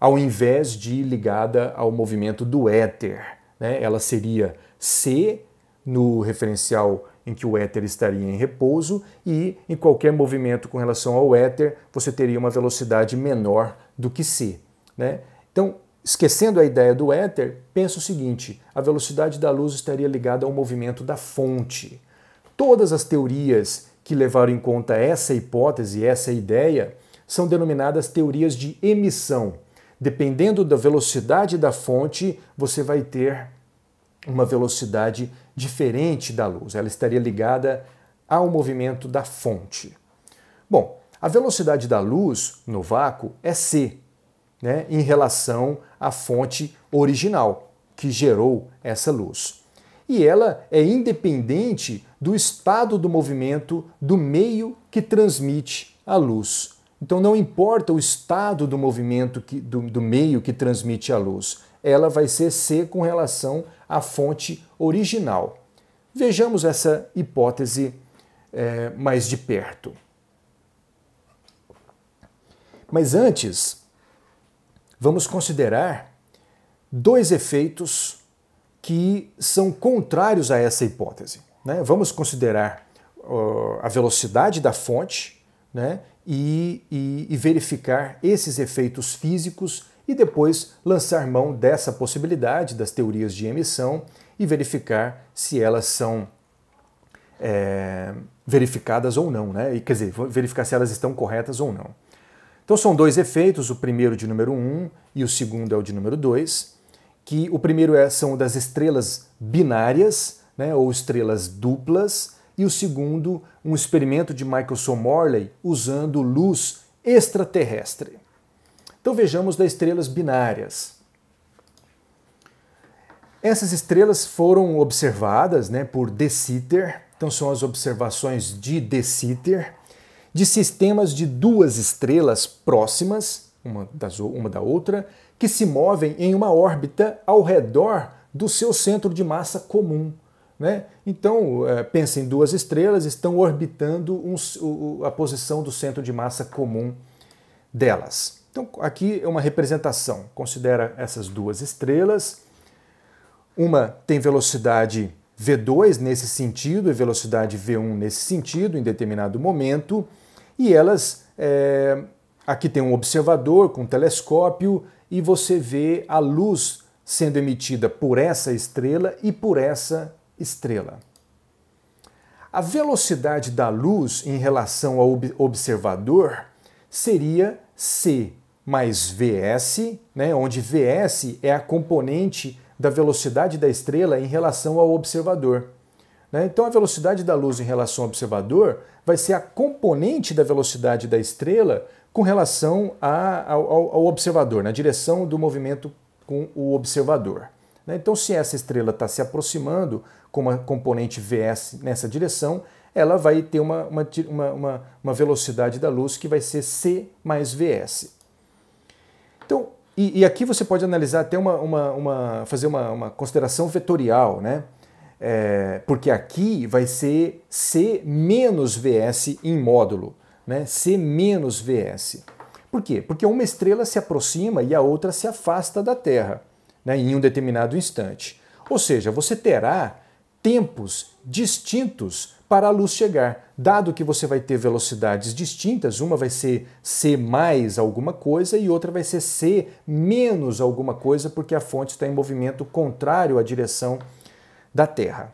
S1: ao invés de ligada ao movimento do éter. Né? Ela seria c no referencial em que o éter estaria em repouso e em qualquer movimento com relação ao éter você teria uma velocidade menor do que c. Né? Então, Esquecendo a ideia do éter, pensa o seguinte: a velocidade da luz estaria ligada ao movimento da fonte. Todas as teorias que levaram em conta essa hipótese, essa ideia, são denominadas teorias de emissão. Dependendo da velocidade da fonte, você vai ter uma velocidade diferente da luz. Ela estaria ligada ao movimento da fonte. Bom, a velocidade da luz no vácuo é c, né, em relação à fonte original que gerou essa luz. E ela é independente do estado do movimento do meio que transmite a luz. Então não importa o estado do movimento que, do, do meio que transmite a luz, ela vai ser C com relação à fonte original. Vejamos essa hipótese é, mais de perto. Mas antes, vamos considerar dois efeitos que são contrários a essa hipótese. Né? Vamos considerar uh, a velocidade da fonte né? e, e, e verificar esses efeitos físicos e depois lançar mão dessa possibilidade das teorias de emissão e verificar se elas são é, verificadas ou não, né? E, quer dizer, verificar se elas estão corretas ou não. Então são dois efeitos, o primeiro de número 1 um, e o segundo é o de número 2, que o primeiro é, são das estrelas binárias, né, ou estrelas duplas, e o segundo, um experimento de Michelson Morley usando luz extraterrestre. Então vejamos das estrelas binárias. Essas estrelas foram observadas né, por De Sitter, então são as observações de De Sitter, de sistemas de duas estrelas próximas, uma, das, uma da outra, que se movem em uma órbita ao redor do seu centro de massa comum. Né? Então, é, em duas estrelas, estão orbitando um, a posição do centro de massa comum delas. Então, aqui é uma representação. Considera essas duas estrelas. Uma tem velocidade V2 nesse sentido e velocidade V1 nesse sentido, em determinado momento e elas. É, aqui tem um observador com um telescópio e você vê a luz sendo emitida por essa estrela e por essa estrela. A velocidade da luz em relação ao observador seria c mais vs, né, onde vs é a componente da velocidade da estrela em relação ao observador. Né? Então, a velocidade da luz em relação ao observador vai ser a componente da velocidade da estrela com relação ao, observador, na direção do movimento com o observador. Né? Então, se essa estrela está se aproximando com uma componente Vs nessa direção, ela vai ter uma, uma, uma, uma velocidade da luz que vai ser c mais Vs. Então, e, e aqui você pode analisar até uma fazer uma, uma consideração vetorial, né? É, porque aqui vai ser C menos VS em módulo, né? C menos VS. Por quê? Porque uma estrela se aproxima e a outra se afasta da Terra né, em um determinado instante. Ou seja, você terá tempos distintos para a luz chegar, dado que você vai ter velocidades distintas, uma vai ser c mais alguma coisa e outra vai ser c menos alguma coisa, porque a fonte está em movimento contrário à direção da Terra.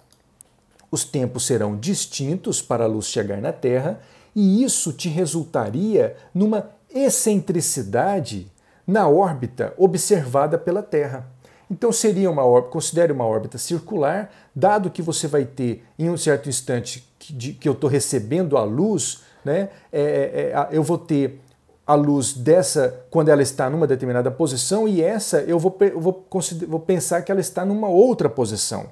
S1: Os tempos serão distintos para a luz chegar na Terra e isso te resultaria numa excentricidade na órbita observada pela Terra. Então seria uma órbita, considere uma órbita circular, dado que você vai ter em um certo instante que, de, que eu estou recebendo a luz, né, é, é, é eu vou ter a luz dessa quando ela está numa determinada posição e essa eu vou, eu vou, vou pensar que ela está numa outra posição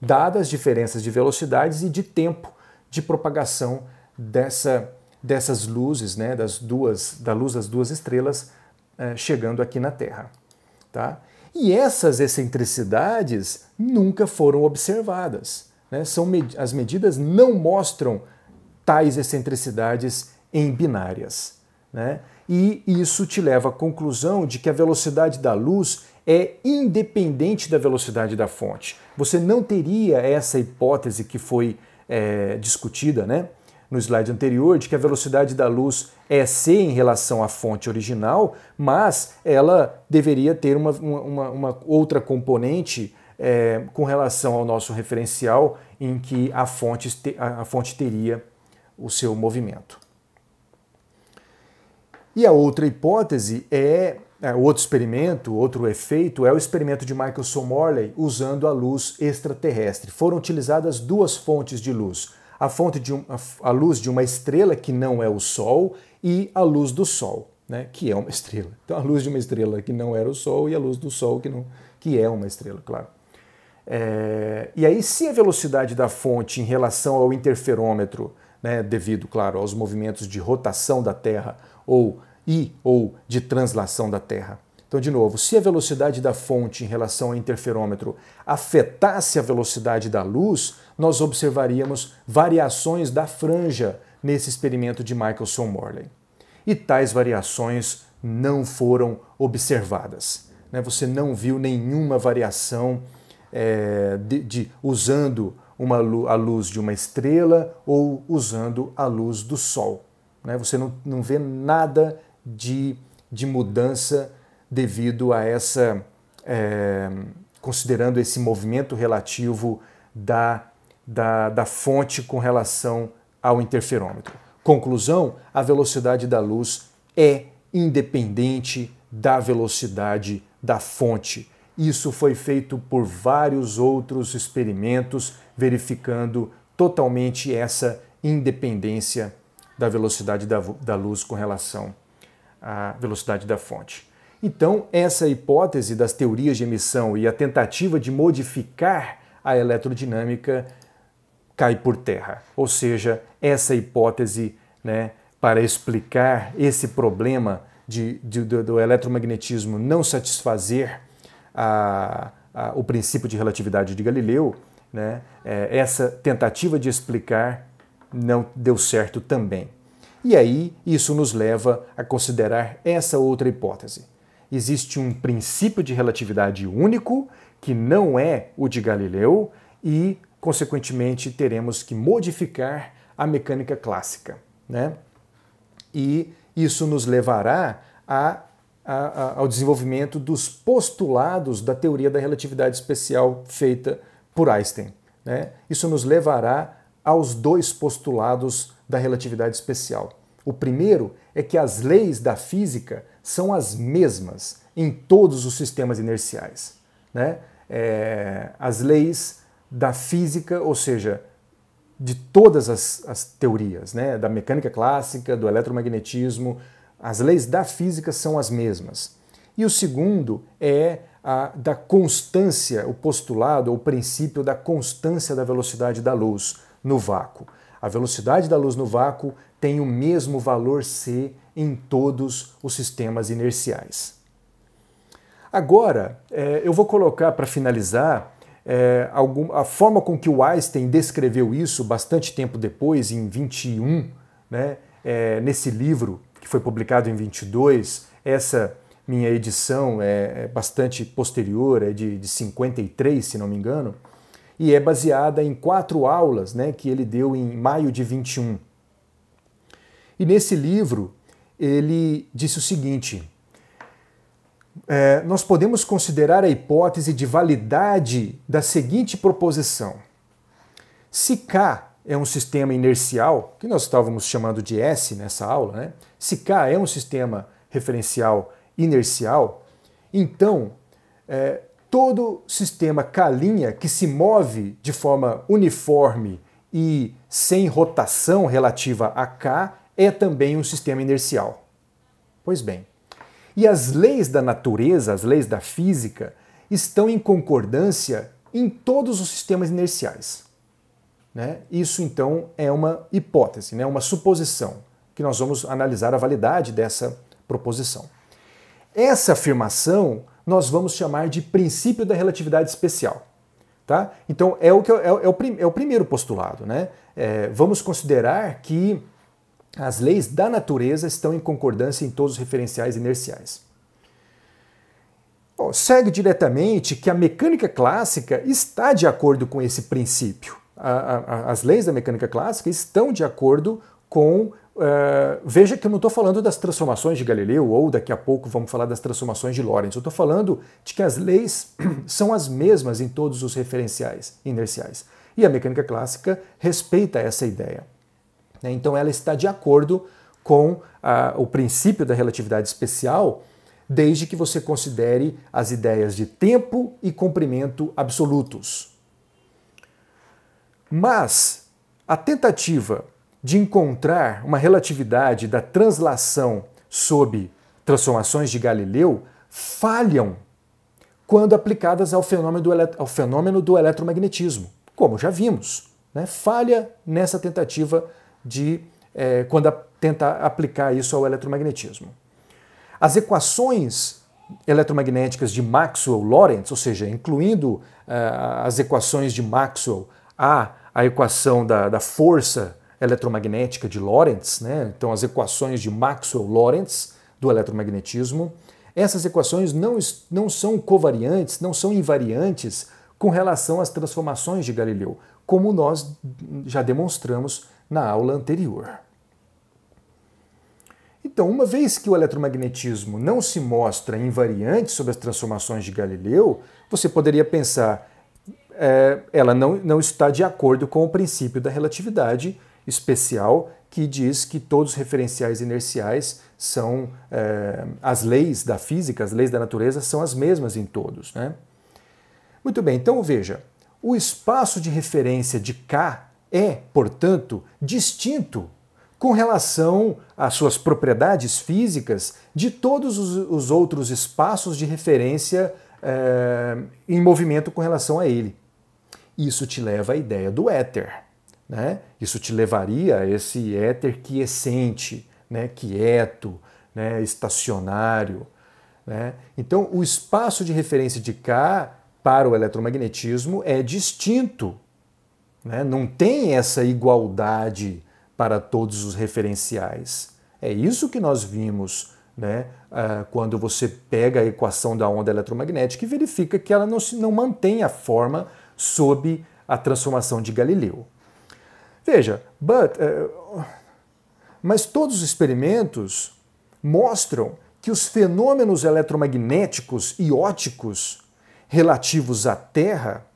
S1: dadas as diferenças de velocidades e de tempo de propagação dessa, dessas luzes, né, das duas, da luz das duas estrelas eh, chegando aqui na Terra. Tá? E essas excentricidades nunca foram observadas. Né? São med as medidas não mostram tais excentricidades em binárias. Né? E isso te leva à conclusão de que a velocidade da luz é independente da velocidade da fonte. Você não teria essa hipótese que foi é, discutida né, no slide anterior de que a velocidade da luz é c em relação à fonte original, mas ela deveria ter uma, uma, uma outra componente é, com relação ao nosso referencial em que a fonte, a fonte teria o seu movimento. E a outra hipótese é, é, outro experimento, outro efeito, é o experimento de Michelson-Morley usando a luz extraterrestre. Foram utilizadas duas fontes de luz. A fonte de um, a, a luz de uma estrela que não é o Sol e a luz do Sol, né, que é uma estrela. Então a luz de uma estrela que não era o Sol e a luz do Sol que, não, que é uma estrela, claro. É, e aí, se a velocidade da fonte em relação ao interferômetro, né, devido, claro, aos movimentos de rotação da Terra ou e ou de translação da Terra. Então, de novo, se a velocidade da fonte em relação ao interferômetro afetasse a velocidade da luz, nós observaríamos variações da franja nesse experimento de Michelson-Morley. E tais variações não foram observadas. Né? Você não viu nenhuma variação é, de, de, usando uma, a luz de uma estrela ou usando a luz do Sol. Né? Você não, não vê nada de, de mudança devido a essa. É, considerando esse movimento relativo da, da, da fonte com relação ao interferômetro. Conclusão: a velocidade da luz é independente da velocidade da fonte. Isso foi feito por vários outros experimentos, verificando totalmente essa independência da velocidade da, da luz com relação à velocidade da fonte. Então, essa hipótese das teorias de emissão e a tentativa de modificar a eletrodinâmica cai por terra. Ou seja, essa hipótese né, para explicar esse problema de, de, do, do eletromagnetismo não satisfazer a, a, o princípio de relatividade de Galileu, né, é, essa tentativa de explicar não deu certo também. E aí isso nos leva a considerar essa outra hipótese. Existe um princípio de relatividade único, que não é o de Galileu, e, consequentemente, teremos que modificar a mecânica clássica. Né? E isso nos levará a, a, a, ao desenvolvimento dos postulados da teoria da relatividade especial feita por Einstein. Né? Isso nos levará aos dois postulados da relatividade especial. O primeiro é que as leis da física são as mesmas em todos os sistemas inerciais. Né? É, as leis da física, ou seja, de todas as, as teorias, né? da mecânica clássica, do eletromagnetismo, as leis da física são as mesmas. E o segundo é a, da constância, o postulado, o princípio da constância da velocidade da luz no vácuo. A velocidade da luz no vácuo tem o mesmo valor c em todos os sistemas inerciais. Agora, é, eu vou colocar para finalizar algum, a forma com que o Einstein descreveu isso bastante tempo depois, em 21, né, é, nesse livro que foi publicado em 22. Essa minha edição é, é bastante posterior, é de, de 53, se não me engano e é baseada em quatro aulas né, que ele deu em maio de 21. E nesse livro ele disse o seguinte: é, nós podemos considerar a hipótese de validade da seguinte proposição. Se K é um sistema inercial, que nós estávamos chamando de S nessa aula, né? se K é um sistema referencial inercial, então é, todo sistema K' que se move de forma uniforme e sem rotação relativa a K é também um sistema inercial. Pois bem, e as leis da natureza, as leis da física, estão em concordância em todos os sistemas inerciais. Né? Isso então é uma hipótese, né? uma suposição, que nós vamos analisar a validade dessa proposição. Essa afirmação nós vamos chamar de princípio da relatividade especial. Tá? Então é o, que, é, é, o, é o primeiro postulado. Né? É, vamos considerar que as leis da natureza estão em concordância em todos os referenciais inerciais. Bom, segue diretamente que a mecânica clássica está de acordo com esse princípio. a, a, as leis da mecânica clássica estão de acordo com. Uh, veja que eu não estou falando das transformações de Galileu, ou daqui a pouco vamos falar das transformações de Lorentz. Eu estou falando de que as leis são as mesmas em todos os referenciais inerciais. E a mecânica clássica respeita essa ideia. Né? Então ela está de acordo com o princípio da relatividade especial, desde que você considere as ideias de tempo e comprimento absolutos. Mas a tentativa de encontrar uma relatividade da translação sob transformações de Galileu falham quando aplicadas ao fenômeno do, ao fenômeno do eletromagnetismo, como já vimos. Né? Falha nessa tentativa de é, quando a, tenta aplicar isso ao eletromagnetismo. As equações eletromagnéticas de Maxwell-Lorentz, ou seja, incluindo uh, as equações de Maxwell a a equação da, da força eletromagnética de Lorentz, né? então as equações de Maxwell-Lorentz do eletromagnetismo, essas equações não, não são covariantes, não são invariantes com relação às transformações de Galileu, como nós já demonstramos na aula anterior. Então, uma vez que o eletromagnetismo não se mostra invariante sobre as transformações de Galileu, você poderia pensar, é, ela não, não está de acordo com o princípio da relatividade especial que diz que todos os referenciais inerciais são é, as leis da física, as leis da natureza são as mesmas em todos. Né? Muito bem, então veja, o espaço de referência de K é, portanto, distinto com relação às suas propriedades físicas de todos os, os outros espaços de referência é, em movimento com relação a ele. Isso te leva à ideia do éter. Né? Isso te levaria a esse éter quiescente, né? quieto, né? estacionário. Né? Então, o espaço de referência de K para o eletromagnetismo é distinto. Né? Não tem essa igualdade para todos os referenciais. É isso que nós vimos né, uh, quando você pega a equação da onda eletromagnética e verifica que ela não, se, não mantém a forma sob a transformação de Galileu. Veja, but, uh, mas todos os experimentos mostram que os fenômenos eletromagnéticos e óticos relativos à Terra,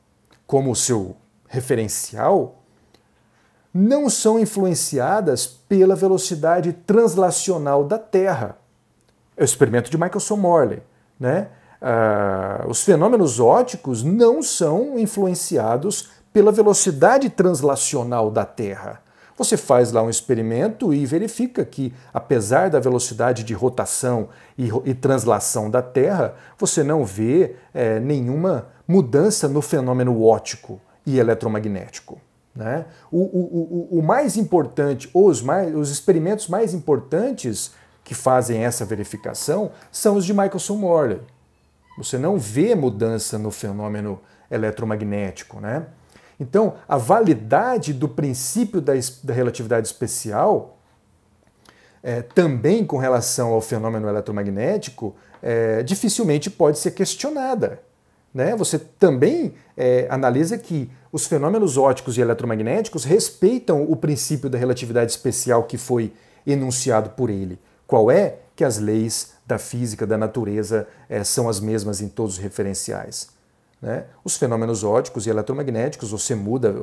S1: como seu referencial, não são influenciadas pela velocidade translacional da Terra. É o experimento de Michelson Morley. Né? Ah, os fenômenos ópticos não são influenciados pela velocidade translacional da Terra. Você faz lá um experimento e verifica que, apesar da velocidade de rotação e, e translação da Terra, você não vê é, nenhuma mudança no fenômeno óptico e eletromagnético. Né? O, o, o, o, mais importante, os, mais, os experimentos mais importantes que fazem essa verificação são os de Michelson-Morley. Você não vê mudança no fenômeno eletromagnético. Né? Então, a validade do princípio da, da relatividade especial, é, também com relação ao fenômeno eletromagnético, é, dificilmente pode ser questionada. Né? Você também é, analisa que os fenômenos ópticos e eletromagnéticos respeitam o princípio da relatividade especial que foi enunciado por ele. Qual é? Que as leis da física, da natureza, é, são as mesmas em todos os referenciais. Né? Os fenômenos ópticos e eletromagnéticos, você muda,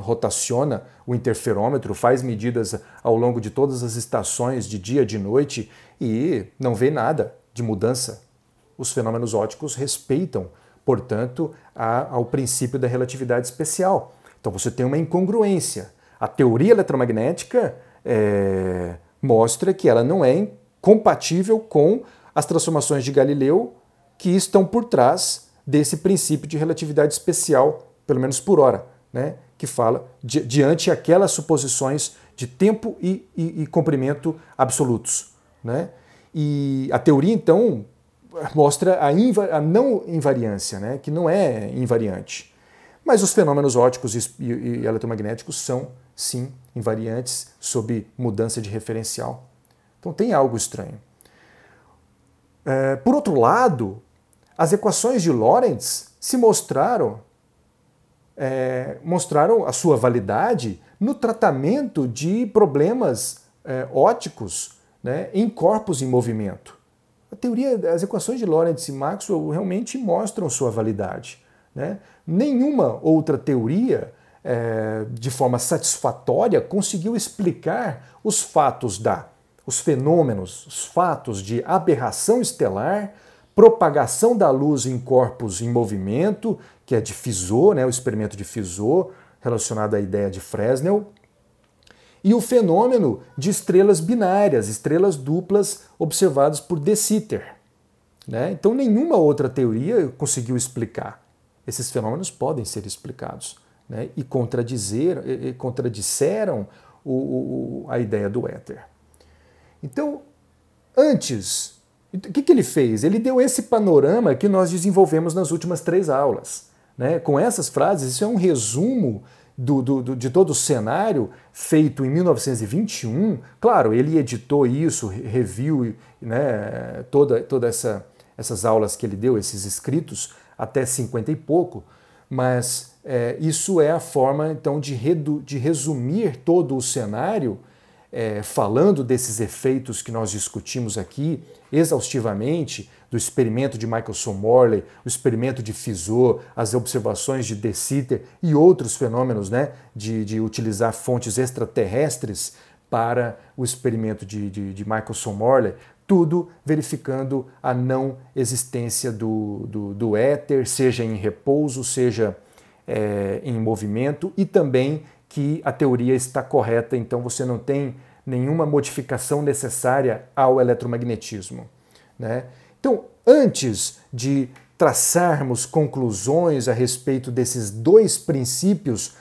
S1: rotaciona o interferômetro, faz medidas ao longo de todas as estações, de dia, de noite, e não vê nada de mudança. Os fenômenos ópticos respeitam portanto, a, ao princípio da relatividade especial. Então você tem uma incongruência. A teoria eletromagnética é, mostra que ela não é compatível com as transformações de Galileu que estão por trás desse princípio de relatividade especial, pelo menos por hora, né? que fala di diante aquelas suposições de tempo e, e, e comprimento absolutos. Né? E a teoria, então, mostra a, a, não invariância, né, que não é invariante. Mas os fenômenos ópticos e, e, e eletromagnéticos são, sim, invariantes sob mudança de referencial. Então tem algo estranho. É, por outro lado, as equações de Lorentz se mostraram é, mostraram a sua validade no tratamento de problemas é, óticos né, em corpos em movimento. A teoria, as equações de Lorentz e Maxwell realmente mostram sua validade. Né? Nenhuma outra teoria, é, de forma satisfatória, conseguiu explicar os fatos da, os fenômenos, os fatos de aberração estelar, propagação da luz em corpos em movimento, que é Fizeau, né, o experimento de Fizeau, relacionado à ideia de Fresnel, e o fenômeno de estrelas binárias, estrelas duplas observadas por De Sitter. Né? Então, nenhuma outra teoria conseguiu explicar. Esses fenômenos podem ser explicados né? e, contradizer, e contradisseram o, o, a ideia do éter. Então, antes, o que, que ele fez? Ele deu esse panorama que nós desenvolvemos nas últimas três aulas. Né? Com essas frases, isso é um resumo do, do, de todo o cenário feito em 1921. Claro, ele editou isso, reviu né, toda, toda essa, essas aulas que ele deu, esses escritos, até 50 e pouco, mas é, isso é a forma então de, redu, de resumir todo o cenário é, falando desses efeitos que nós discutimos aqui exaustivamente, do experimento de Michelson Morley, o experimento de Fizeau, as observações de De Sitter e outros fenômenos né, de, de utilizar fontes extraterrestres para o experimento de, de, de Michelson Morley, tudo verificando a não existência do, do, do éter, seja em repouso, seja é, em movimento, e também que a teoria está correta, então você não tem nenhuma modificação necessária ao eletromagnetismo. Né? Então, antes de traçarmos conclusões a respeito desses dois princípios,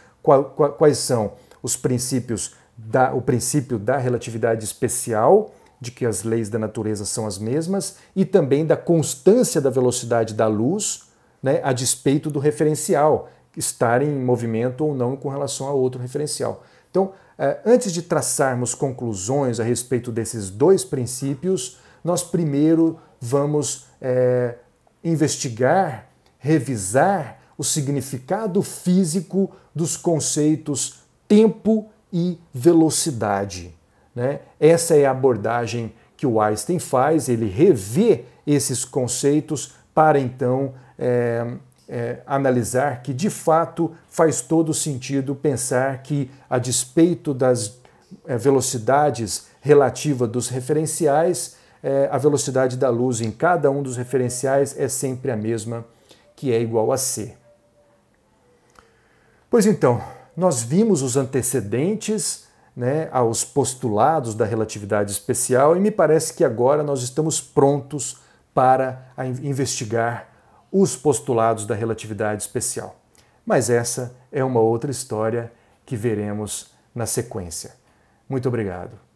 S1: quais são os princípios da, o princípio da relatividade especial, de que as leis da natureza são as mesmas, e também da constância da velocidade da luz, né, a despeito do referencial, estar em movimento ou não com relação a outro referencial. Então, eh, antes de traçarmos conclusões a respeito desses dois princípios, nós primeiro vamos é, investigar, revisar o significado físico dos conceitos tempo e velocidade. Né? Essa é a abordagem que o Einstein faz, ele revê esses conceitos para então é, é, analisar que de fato faz todo sentido pensar que, a despeito das é, velocidades relativas dos referenciais, é, a velocidade da luz em cada um dos referenciais é sempre a mesma, que é igual a c. Pois então, nós vimos os antecedentes né, aos postulados da relatividade especial e me parece que agora nós estamos prontos para investigar os postulados da relatividade especial. Mas essa é uma outra história que veremos na sequência. Muito obrigado.